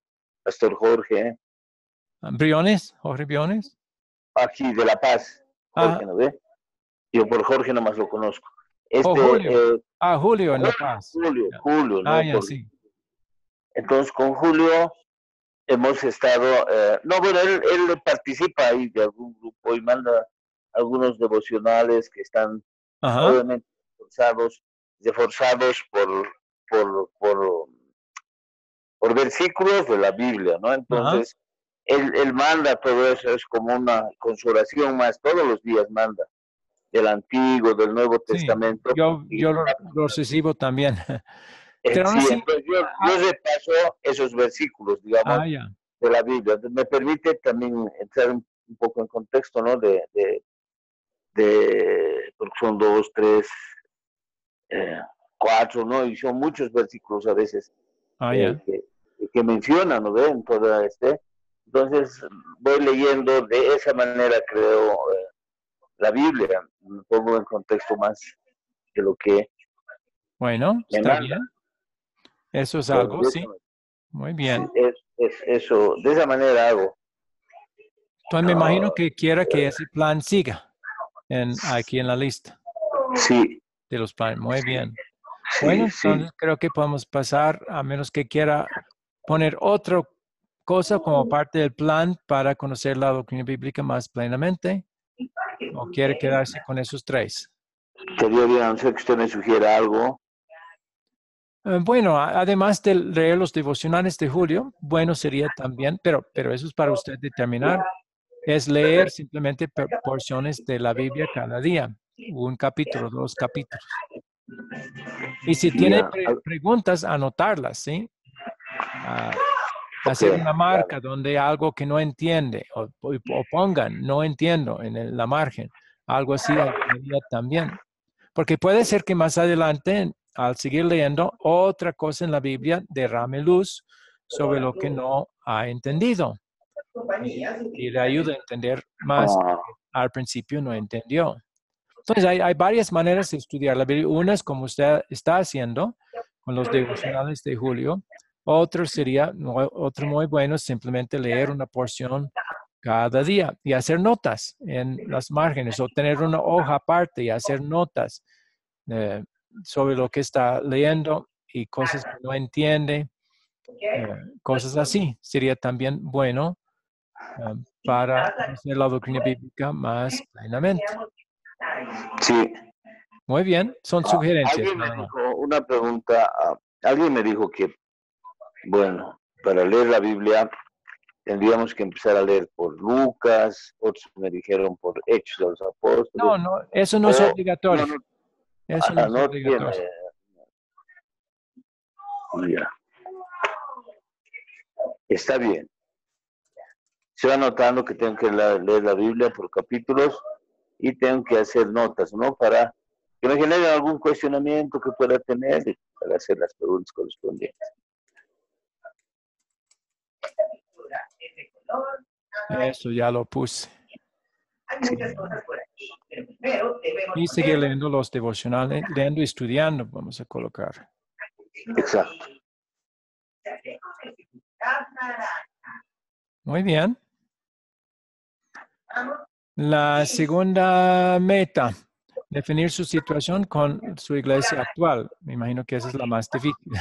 Pastor Jorge, Briones, Jorge Briones. Aquí de La Paz. Ah. Jorge, ¿no ve? Yo por Jorge nomás lo conozco. Este, Oh, Julio. eh, Ah, Julio en La Paz. Julio. Julio, ¿no? Ah, ya, sí. Entonces con Julio hemos estado, eh, no, bueno, él, él participa ahí de algún grupo y manda algunos devocionales que están Ajá. obviamente reforzados, reforzados por, por, por, por versículos de la Biblia, ¿no? Entonces, él, él manda todo eso, es como una consolación más, todos los días manda, del Antiguo, del Nuevo Sí, Testamento. Yo, yo lo, lo recibo también. eh, sí, entonces yo, yo repaso esos versículos, digamos, Ah, de la Biblia. Me permite también entrar un, un poco en contexto, ¿no? De, de, de- porque son dos, tres, eh, cuatro, ¿no? Y son muchos versículos a veces Ah, eh, que, que mencionan, ¿no ven? Toda este. Entonces voy leyendo de esa manera, creo, eh, la Biblia. Me pongo en contexto más de lo que Bueno, está bien. Eso es algo, sí. Muy bien. es- es- eso, de esa manera hago. Entonces me imagino que quiera que ese plan siga en, aquí en la lista Sí, de los planes. Muy bien. sí, Bueno, sí. entonces creo que podemos pasar, a menos que quiera poner otra cosa como parte del plan para conocer la doctrina bíblica más plenamente, o quiere quedarse con esos tres. Sería bien, a no ser que usted me sugiera algo. Eh, Bueno, a- además de leer los devocionales de Julio, bueno sería también, pero, pero eso es para usted determinar, es leer simplemente por- porciones de la Biblia cada día, un capítulo, dos capítulos. Y si tiene pre- preguntas, anotarlas, ¿sí? Ah, hacer una marca donde algo que no entiende, o, o pongan, no entiendo en el- la margen, algo así también. Porque puede ser que más adelante, al seguir leyendo, otra cosa en la Biblia derrame luz sobre lo que no ha entendido y le ayude a entender más Ah, al principio no entendió. Entonces, hay, hay varias maneras de estudiar la Biblia. Una es como usted está haciendo con los devocionales de Julio. Otro sería, otro muy bueno, simplemente leer una porción cada día y hacer notas en las márgenes o tener una hoja aparte y hacer notas eh, sobre lo que está leyendo y cosas que no entiende, eh, cosas así. Sería también bueno eh, para conocer la doctrina bíblica más plenamente. sí. Muy bien, son Ah, sugerencias. Alguien me dijo una pregunta, ah, alguien me dijo que, bueno, para leer la Biblia tendríamos que empezar a leer por Lucas, otros me dijeron por Hechos de los Apóstoles. No, no, eso no es obligatorio. no, no, Eso no ah, es no obligatorio. tiene. Ya. Está bien. Se va notando que tengo que la- leer la Biblia por capítulos y tengo que hacer notas, ¿no? Para que me genere algún cuestionamiento que pueda tener y para hacer las preguntas correspondientes. Eso ya lo puse. Hay muchas cosas por aquí, pero primero debemos Y seguir poner- leyendo los devocionales, leyendo y estudiando, vamos a colocar. Exacto. Muy bien. La segunda meta, definir su situación con su iglesia actual. Me imagino que esa es la más difícil.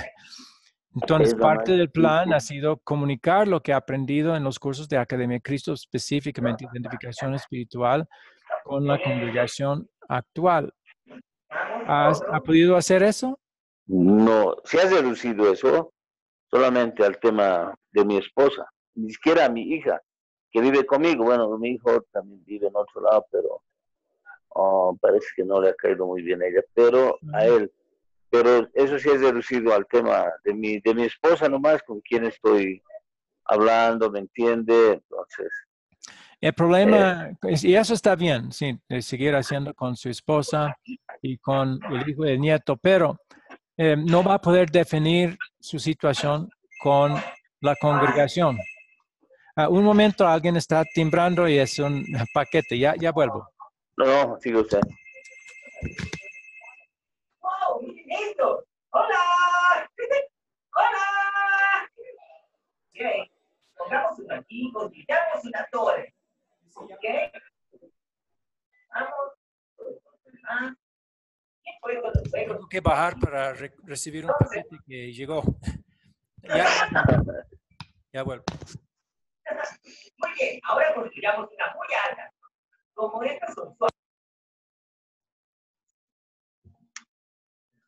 Entonces, parte del plan ha sido comunicar lo que ha aprendido en los cursos de Academia de Cristo, específicamente identificación espiritual con la congregación actual. ¿Has, ¿Ha podido hacer eso? No, se ha reducido eso solamente al tema de mi esposa, ni siquiera a mi hija, que vive conmigo. Bueno, mi hijo también vive en otro lado, pero oh, parece que no le ha caído muy bien a ella, pero a él. Pero eso sí es reducido al tema de mi, de mi esposa nomás, con quien estoy hablando, ¿me entiende? Entonces, El problema, es- y eso está bien, sí, de seguir haciendo con su esposa y con el hijo y el nieto, pero eh, no va a poder definir su situación con la congregación. Ah, un momento, alguien está timbrando y es un paquete, ya, ya vuelvo. no, no, sigue usted. ¡Oh, miren esto! ¡Hola! ¡Hola! Ok, pongamos uno aquí, construyamos una torre. ¿Ok? Vamos. Ah. Tengo que bajar para recibir un paquete que llegó. Ya, ya vuelvo. Muy bien, ahora construyamos una muy alta. Como estas son suaves.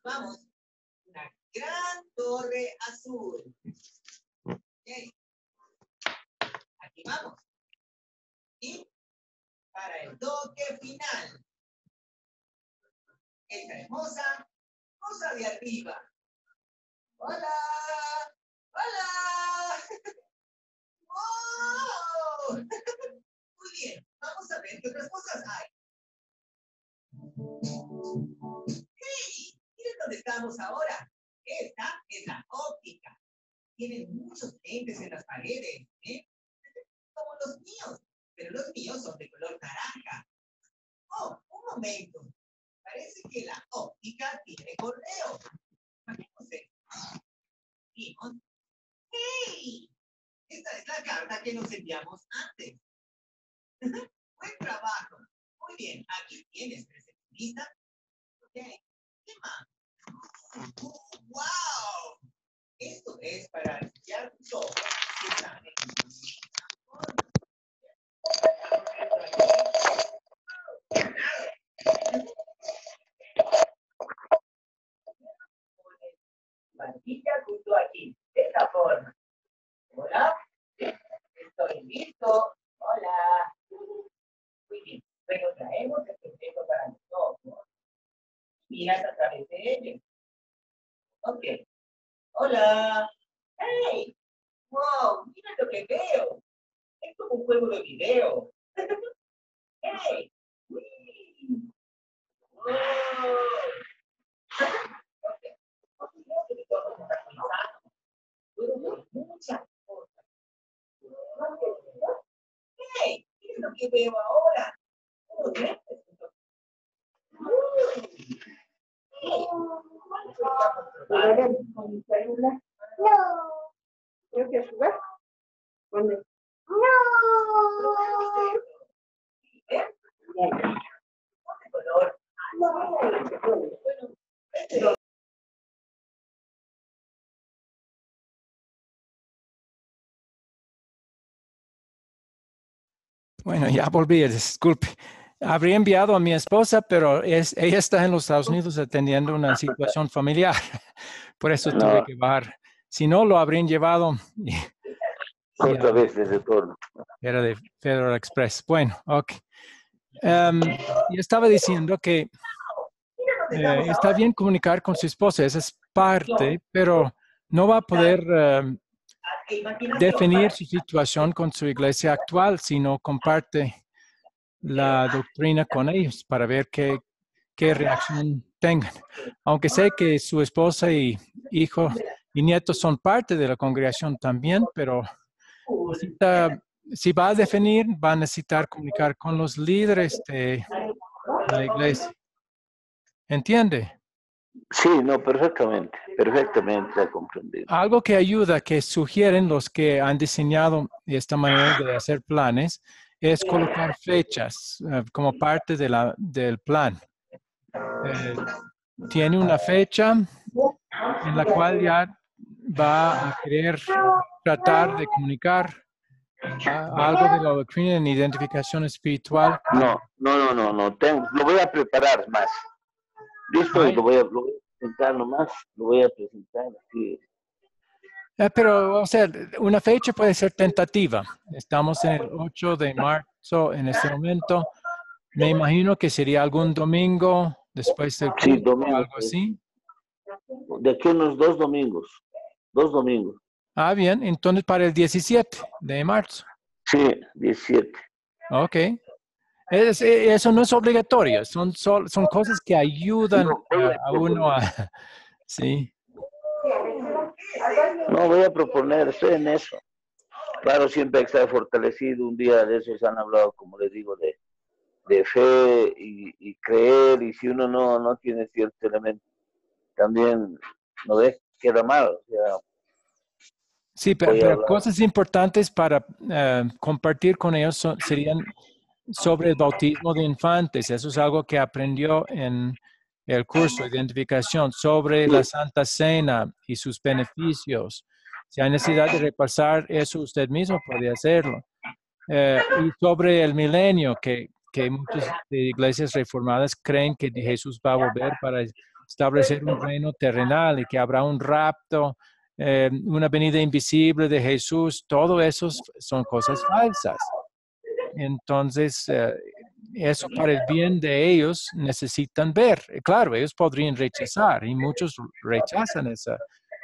Vamos. Una gran torre azul. Ok. Aquí vamos. Y para el toque final. Esta hermosa cosa de arriba. Hola. Hola. ¡Wow! Muy bien, vamos a ver qué otras cosas hay. ¡Hey! Miren dónde estamos ahora. Esta es la óptica. Tienen muchos lentes en las paredes, ¿eh? Como los míos, pero los míos son de color naranja. Oh, un momento. Parece que la óptica tiene correo. Esto. Vimos. ¡Hey! Esta es la carta que nos enviamos antes. Buen trabajo. Muy bien, aquí tienes, recepcionista. Ok, ¿qué más? ¡Oh, ¡Wow! Esto es para Bandilla justo aquí, de esta forma. Hola. Estoy listo. Hola. Muy bien. Bueno, traemos este objeto para los ojos. Miras Ok. Hola. ¡Hey! ¡Wow! Mira lo que veo. Es como un juego de video. ¡Hey! ¡Uy! ¡Wow! Ok. Ok, creo que todos están pensando. Puedo ver muchas cosas. ¡Hey! ¿Qué es lo que veo ahora? Unos lentes. Uy. Hey, ¿cuál sería nuestro ver con mi celular. No. ¿Yo qué jugar? Con el- No. color. Bueno, este Bueno, ya volví, disculpe. Habría enviado a mi esposa, pero es, ella está en los Estados Unidos atendiendo una situación familiar. Por eso tuve No. que bajar. Si no, lo habrían llevado. y Otra vez de retorno. Era de Federal Express. Bueno, ok. Em, y estaba diciendo que eh, está bien comunicar con su esposa, esa es parte, pero no va a poder em, definir su situación con su iglesia actual si no comparte la doctrina con ellos para ver qué, qué reacción tengan. Aunque sé que su esposa y hijo y nietos son parte de la congregación también, pero necesita- si va a definir, va a necesitar comunicar con los líderes de la iglesia. ¿Entiende? Sí, no, perfectamente, perfectamente la comprendido. Algo que ayuda, que sugieren los que han diseñado esta manera de hacer planes, es colocar fechas eh, como parte de la, del plan. Eh, tiene una fecha en la cual ya va a querer tratar de comunicar ah, algo de la doctrina en identificación espiritual. No, no, no, no, no, tengo, lo voy a preparar más. Listo, y lo voy a, lo voy a presentar nomás, lo voy a presentar así. Eh, pero, o sea, una fecha puede ser tentativa. Estamos en el 8 de marzo en este momento. Me imagino que sería algún domingo después del Sí, domingo, algo sí. así. De aquí unos dos domingos, dos domingos. Ah, bien, entonces para el 17 de marzo. Sí, 17. Ok. Es- eh, eso no es obligatorio, son, sol- son cosas que ayudan a uno a... Sí. No, voy a proponer, estoy en eso. Claro, siempre hay que estar fortalecido. Un día de esos han hablado, como les digo, de, de fe y, y creer. Y si uno no, no tiene cierto elemento, también no ve, queda mal. O sea, Sí, pero, pero cosas importantes para eh, compartir con ellos son- serían sobre el bautismo de infantes. Eso es algo que aprendió en el curso de identificación sobre la Santa Cena y sus beneficios, Si hay necesidad de repasar eso, usted mismo puede hacerlo. Eh, y sobre el milenio, que, que muchas iglesias reformadas creen que Jesús va a volver para establecer un reino terrenal y que habrá un rapto, eh, una venida invisible de Jesús, todo eso son cosas falsas. Entonces, eh, eso para el bien de ellos necesitan ver. Claro, ellos podrían rechazar y muchos rechazan esa,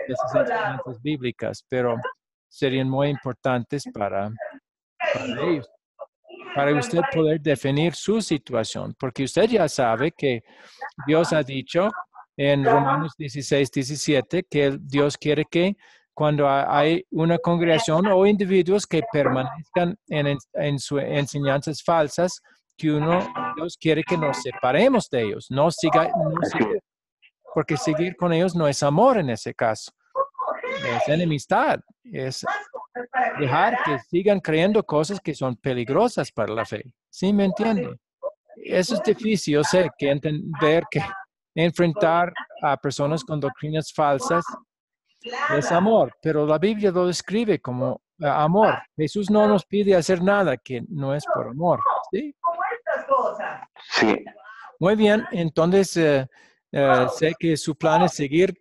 esas enseñanzas bíblicas, pero serían muy importantes para, para ellos, para usted poder definir su situación, porque usted ya sabe que Dios ha dicho en Romanos 16, 17 que Dios quiere que cuando hay una congregación o individuos que permanezcan en, en sus enseñanzas falsas, que uno Dios quiere que nos separemos de ellos, no siga, no siga, porque seguir con ellos no es amor en ese caso, es enemistad, es dejar que sigan creyendo cosas que son peligrosas para la fe. ¿Sí me entiende? Eso es difícil, yo sé que entender que enfrentar a personas con doctrinas falsas es amor, pero la Biblia lo describe como eh, amor. Jesús no nos pide hacer nada que no es por amor. ¿sí? Sí. Muy bien, entonces eh, eh, sé que su plan es seguir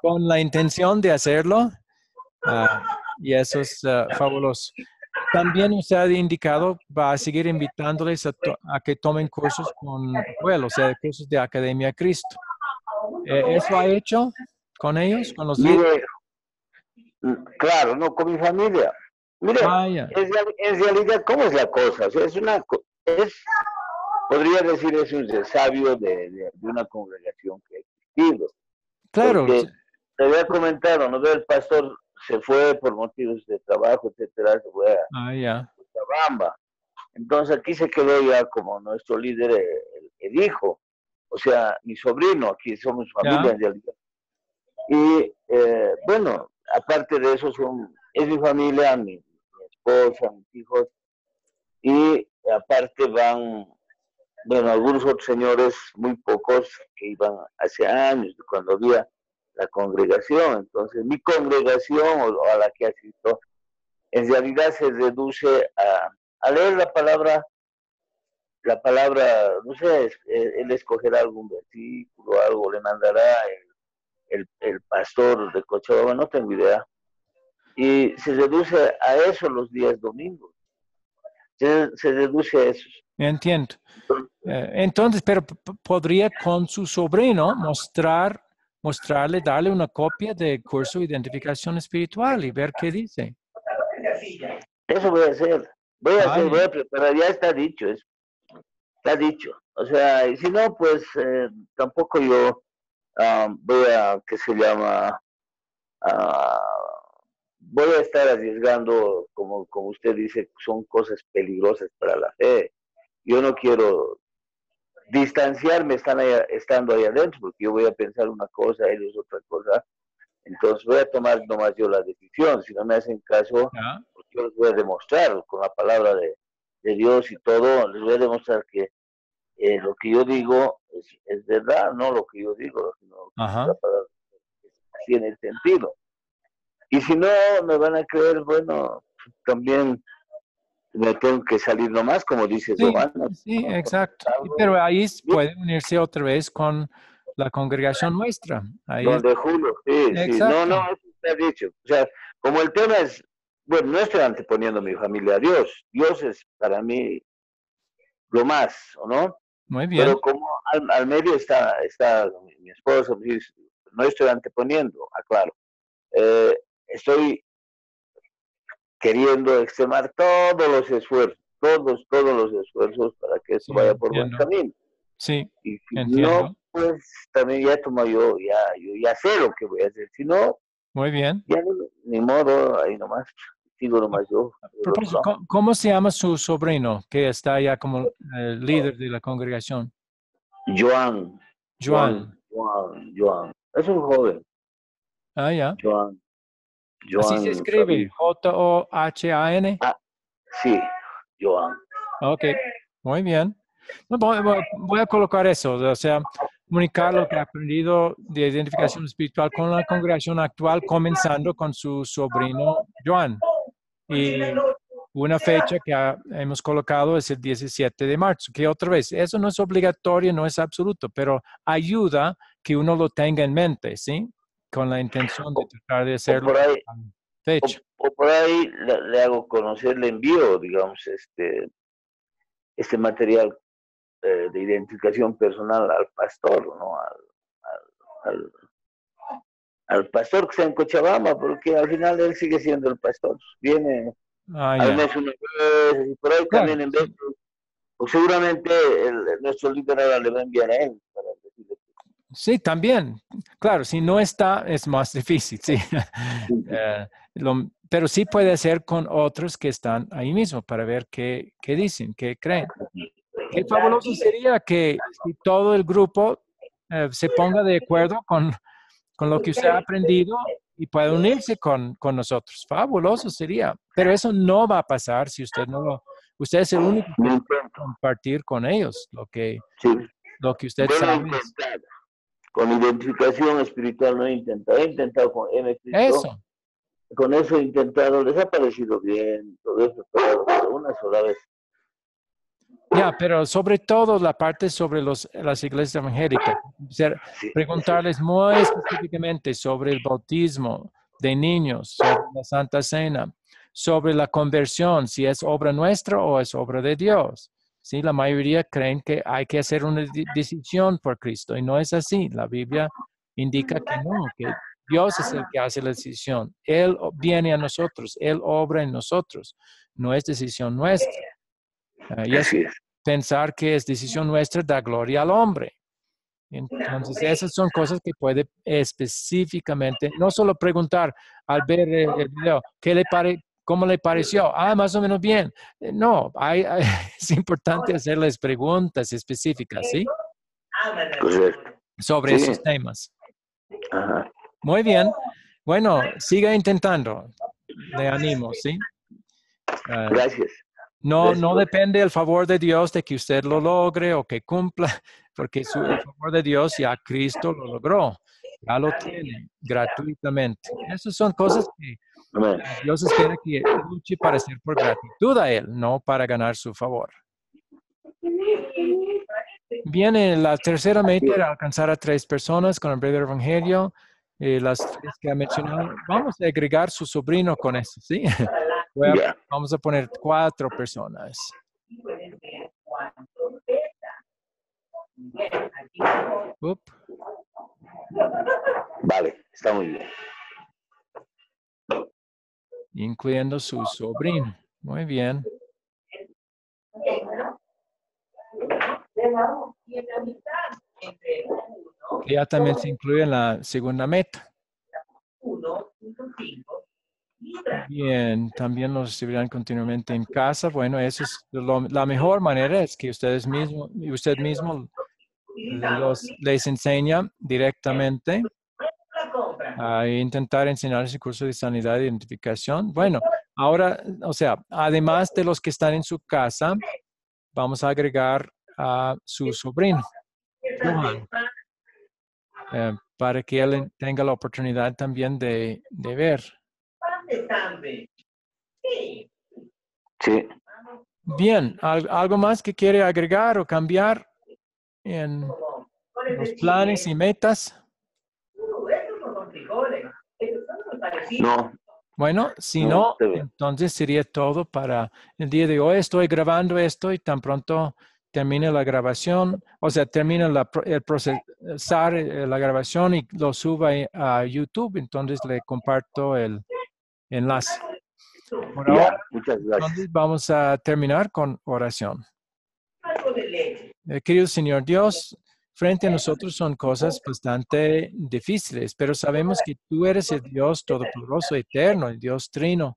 con la intención de hacerlo ah, y eso es ah, fabuloso. También usted ha indicado, va a seguir invitándoles a, que tomen cursos con Joel, o sea, cursos de Academia Cristo. Eh, ¿Eso ha hecho con ellos, con los Mire, mm, Claro, no, con mi familia. Mire, en, realidad, ¿cómo es la cosa? O sea, es una, es, podría decir es un sabio de, de, una congregación que ha existido. Claro. te había comentado, ¿no? El pastor se fue por motivos de trabajo, etcétera, se fue a ah, Entonces aquí se quedó ya como nuestro líder, el, hijo, o sea, mi sobrino, aquí somos familia en realidad. Y eh, bueno, aparte de eso, son, es mi familia, mi, mi esposa, mis hijos, y aparte van, bueno, algunos otros señores, muy pocos, que iban hace años, cuando había la congregación. Entonces, mi congregación o, a la que asisto, en realidad se reduce a, a leer la palabra, la palabra, no sé, eh, él escogerá algún versículo, algo le mandará el, pastor de Cochabamba, no tengo idea. Y se reduce a eso los días domingos. Se, se reduce a eso. Entiendo. Eh, entonces, pero podría con su sobrino mostrar mostrarle, darle una copia del curso de identificación espiritual y ver qué dice. Eso voy a hacer. Voy a hacer, voy a preparar, ya está dicho, es, está dicho. O sea, y si no, pues eh, tampoco yo um, voy a, ¿qué se llama? Uh, voy a estar arriesgando, como, como usted dice, son cosas peligrosas para la fe. Yo no quiero distanciarme están estando ahí adentro, porque yo voy a pensar una cosa, ellos otra cosa. Entonces voy a tomar nomás yo la decisión. Si no me hacen caso, pues yo les voy a demostrar con la palabra de, Dios y todo, les voy a demostrar que eh, lo que yo digo es, verdad, no lo que yo digo, sino tiene sentido. Y si no me van a creer, bueno, también me tengo que salir nomás, como dice sí, Sí, exacto. Pero ahí puede unirse otra vez con la congregación nuestra. Ahí Donde Julio, sí, sí. No, no, eso está dicho. O sea, como el tema es, bueno, no estoy anteponiendo mi familia a Dios. Dios es para mí lo más, ¿o no? Muy bien. Pero como al, medio está, está mi, esposo, no estoy anteponiendo, aclaro. Eh, estoy queriendo extremar todos los esfuerzos, todos, todos los esfuerzos para que eso vaya por buen camino. Sí, y si no, pues también ya tomo yo, ya, yo ya sé lo que voy a hacer. Si no, muy bien. Ya ni, modo, ahí nomás, ¿Cómo, se llama su sobrino que está allá como el líder de la congregación? Joan. Joan. Joan, Joan. Es un joven. Ah, ya. Joan. Así se escribe, J-O-H-A-N. Ah, sí, Joan. Ok, muy bien. Voy, a colocar eso, o sea, comunicar lo que ha aprendido de identificación espiritual con la congregación actual, comenzando con su sobrino Joan. Y una fecha que ha- hemos colocado es el 17 de marzo, que otra vez, eso no es obligatorio, no es absoluto, pero ayuda que uno lo tenga en mente, ¿sí? Con la intención de tratar de O hacerlo por ahí, fecha. o, o por ahí le, le hago conocer, le envío, digamos, este, este material eh, de identificación personal al pastor, ¿no? Al, al, al- al pastor que está en Cochabamba, porque al final él sigue siendo el pastor. Viene Ah, al mes una vez, y por ahí Claro, también en vez pues seguramente el- nuestro líder ahora le va a enviar a él para decirle Sí, también. Claro, si no está, es más difícil, sí. Eh, lo- pero sí puede ser con otros que están ahí mismo para ver qué, qué dicen, qué creen. Qué fabuloso sería que si todo el grupo eh, se ponga de acuerdo con, con lo que usted ha aprendido y pueda unirse con, con nosotros. Fabuloso sería. Pero eso no va a pasar si usted no lo... Usted es el único que puede compartir con ellos lo que, sí. lo que usted Voy a sabe. intentar. Con identificación espiritual no he intentado. He intentado con M. Cristo. Eso. Con eso he intentado. Les ha parecido bien. Todo eso, pero una sola vez. Ya, pero sobre todo la parte sobre los, las iglesias evangélicas. Ser- Sí, preguntarles muy específicamente sobre el bautismo de niños, sobre la Santa Cena, sobre la conversión, si es obra nuestra o es obra de Dios. Sí, la mayoría creen que hay que hacer una de- decisión por Cristo y no es así. La Biblia indica que no, que Dios es el que hace la decisión. Él o- viene a nosotros, Él obra en nosotros, no es decisión nuestra. Ah, y es Así es. pensar que es decisión nuestra da gloria al hombre. Entonces, esas son cosas que puede específicamente, no solo preguntar al ver el, el video, ¿qué le pare, ¿cómo le pareció? Ah, más o menos bien. Eh, No, hay- hay- es importante hacerles preguntas específicas, ¿sí? Correcto. Sobre Sí. esos temas. Ajá. Muy bien. Bueno, siga intentando. Le animo, ¿sí? Ah, Gracias. No, no depende el favor de Dios de que usted lo logre o que cumpla, porque su, el favor de Dios ya Cristo lo logró, ya lo tiene gratuitamente. Esas son cosas que Amén. Dios espera que luche para ser por gratitud a Él, no para ganar su favor. Viene la tercera meta era alcanzar a tres personas con el breve evangelio. eh, las tres que ha mencionado, vamos a agregar su sobrino con eso, ¿sí? Voy a- Ya. vamos a poner cuatro personas. pueden ver cuánto pesa. Bien, aquí vamos. Up. Vale, está muy bien. incluyendo su sobrino. Muy bien. Y en la mitad, entre uno, Ya también se incluye en la segunda meta. 1.5 libras. Bien, también los recibirán continuamente en casa. Bueno, eso es lo- la mejor manera es que ustedes mismos, usted mismo les enseña directamente a intentar enseñar ese curso de sanidad e identificación. Bueno, ahora, o sea, además de los que están en su casa, vamos a agregar a su sobrino. Eh, para que él tenga la oportunidad también de, de ver. Sí. Sí. Bien, ¿al- ¿algo más que quiere agregar o cambiar en como, ¿cuál es los planes y metas? No Bueno, si No, entonces sería todo para el día de hoy. Estoy grabando esto y tan pronto termine la grabación, o sea, termine la pro- el procesar eh, la grabación y lo suba a YouTube, entonces le comparto el enlace. Por ahora, muchas gracias. entonces vamos a terminar con oración. Eh, querido Señor Dios, frente a nosotros son cosas bastante difíciles, pero sabemos que tú eres el Dios todopoderoso, eterno, el Dios trino,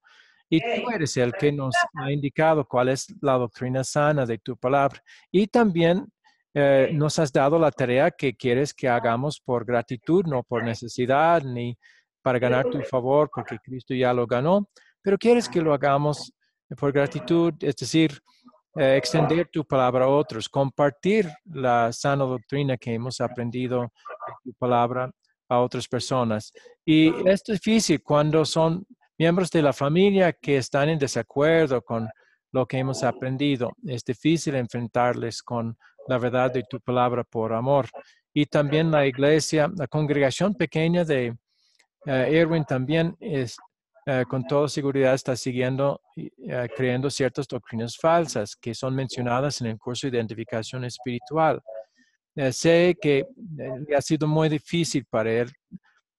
y tú eres el que nos ha indicado cuál es la doctrina sana de tu palabra. Y también eh, nos has dado la tarea que quieres que hagamos por gratitud, no por necesidad ni para ganar tu favor, porque Cristo ya lo ganó, pero quieres que lo hagamos por gratitud, es decir, eh, extender tu palabra a otros, compartir la sana doctrina que hemos aprendido tu palabra a otras personas. Y es difícil cuando son miembros de la familia que están en desacuerdo con lo que hemos aprendido. Es difícil enfrentarles con la verdad de tu palabra por amor. Y también la iglesia, la congregación pequeña de eh, Erwin también es, eh, con toda seguridad está siguiendo, eh, creyendo ciertas doctrinas falsas que son mencionadas en el curso de identificación espiritual. Sé que ha sido muy difícil para él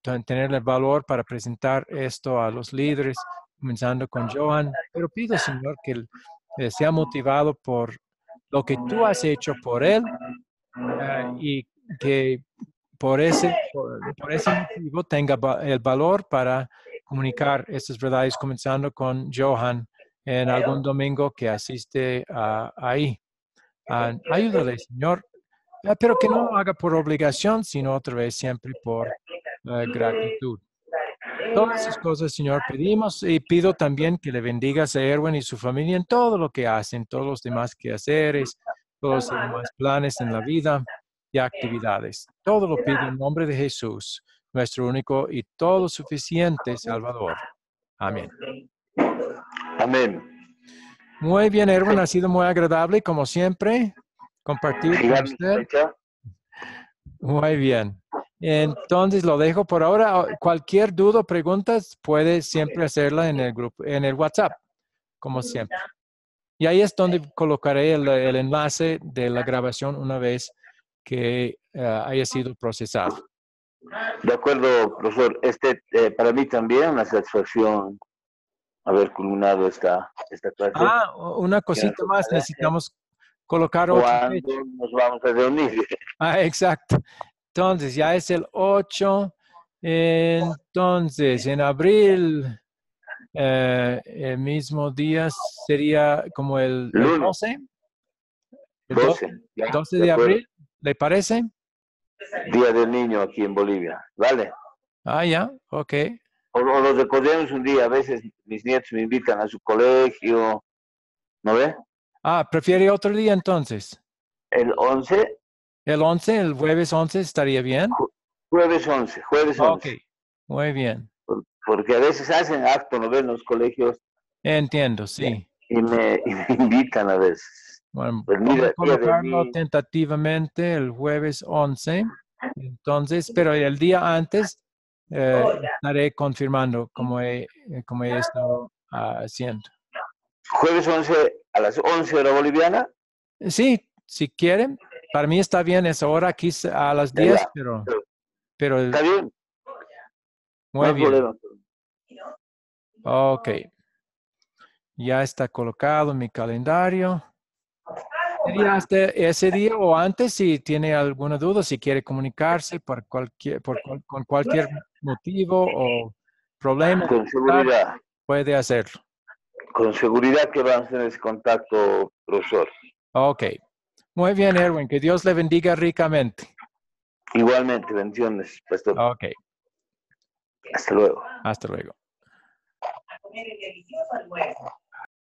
ten- tener el valor para presentar esto a los líderes, comenzando con Joan, pero pido, Señor, que sea motivado por lo que tú has hecho por él eh, y que por ese, por, por ese motivo tenga el valor para comunicar estas verdades, comenzando con Johan en algún domingo que asiste ahí. Ah, ayúdale, Señor, eh, pero que no haga por obligación, sino otra vez siempre por eh, gratitud. Todas esas cosas, Señor, pedimos y pido también que le bendigas a Erwin y su familia en todo lo que hacen, todos los demás quehaceres, todos los demás planes en la vida y actividades. Todo lo pido en nombre de Jesús, nuestro único y todo suficiente Salvador. Amén. Amén. Muy bien, Erwin, ha sido muy agradable, como siempre, compartir con usted. Muy bien. Entonces lo dejo por ahora. Cualquier duda o preguntas puede siempre hacerla en el grupo, en el WhatsApp, como siempre. Y ahí es donde colocaré el, el enlace de la grabación una vez que eh, haya sido procesado. De acuerdo, profesor. Este, eh, para mí también una satisfacción haber culminado esta, esta clase. Ah, una cosita más, necesitamos colocar. ¿Cuándo nos vamos a reunir? Ah, exacto. Entonces, ya es el 8. Entonces, en abril, eh, el mismo día sería como el, el Lunes. 12. El 12, 12. ya, 12 de abril, ¿le parece? Día del Niño aquí en Bolivia. Vale. Ah, ya, ok. O, o lo recordemos un día. A veces mis nietos me invitan a su colegio. ¿No ve? Ah, ¿prefiere otro día entonces? El 11, El 11, el jueves 11 estaría bien. jueves 11. Jueves Ok, 11. muy bien. Por- Porque a veces hacen acto, ¿no ven? En los colegios Entiendo, sí. y me, y me invitan a veces. Bueno, Pues vamos a de colocarlo mí- tentativamente el jueves 11. Entonces, pero el día antes eh, estaré confirmando como he, eh, como he estado ah, haciendo. Jueves 11 a las 11 hora boliviana. Sí, si quieren. Para mí está bien esa hora aquí a las Ya, 10, ya. pero, pero ¿Está bien? Muy bien. problema. Ok. Ya está colocado mi calendario. Sería hasta ese día o antes si tiene alguna duda, si quiere comunicarse por cualquier, por con cualquier motivo o problema, Con seguridad. puede hacerlo. Con seguridad que vamos a tener ese contacto, profesor. Ok. Muy bien, Erwin. Que Dios le bendiga ricamente. Igualmente, bendiciones, pastor. Ok. Hasta luego. Hasta luego.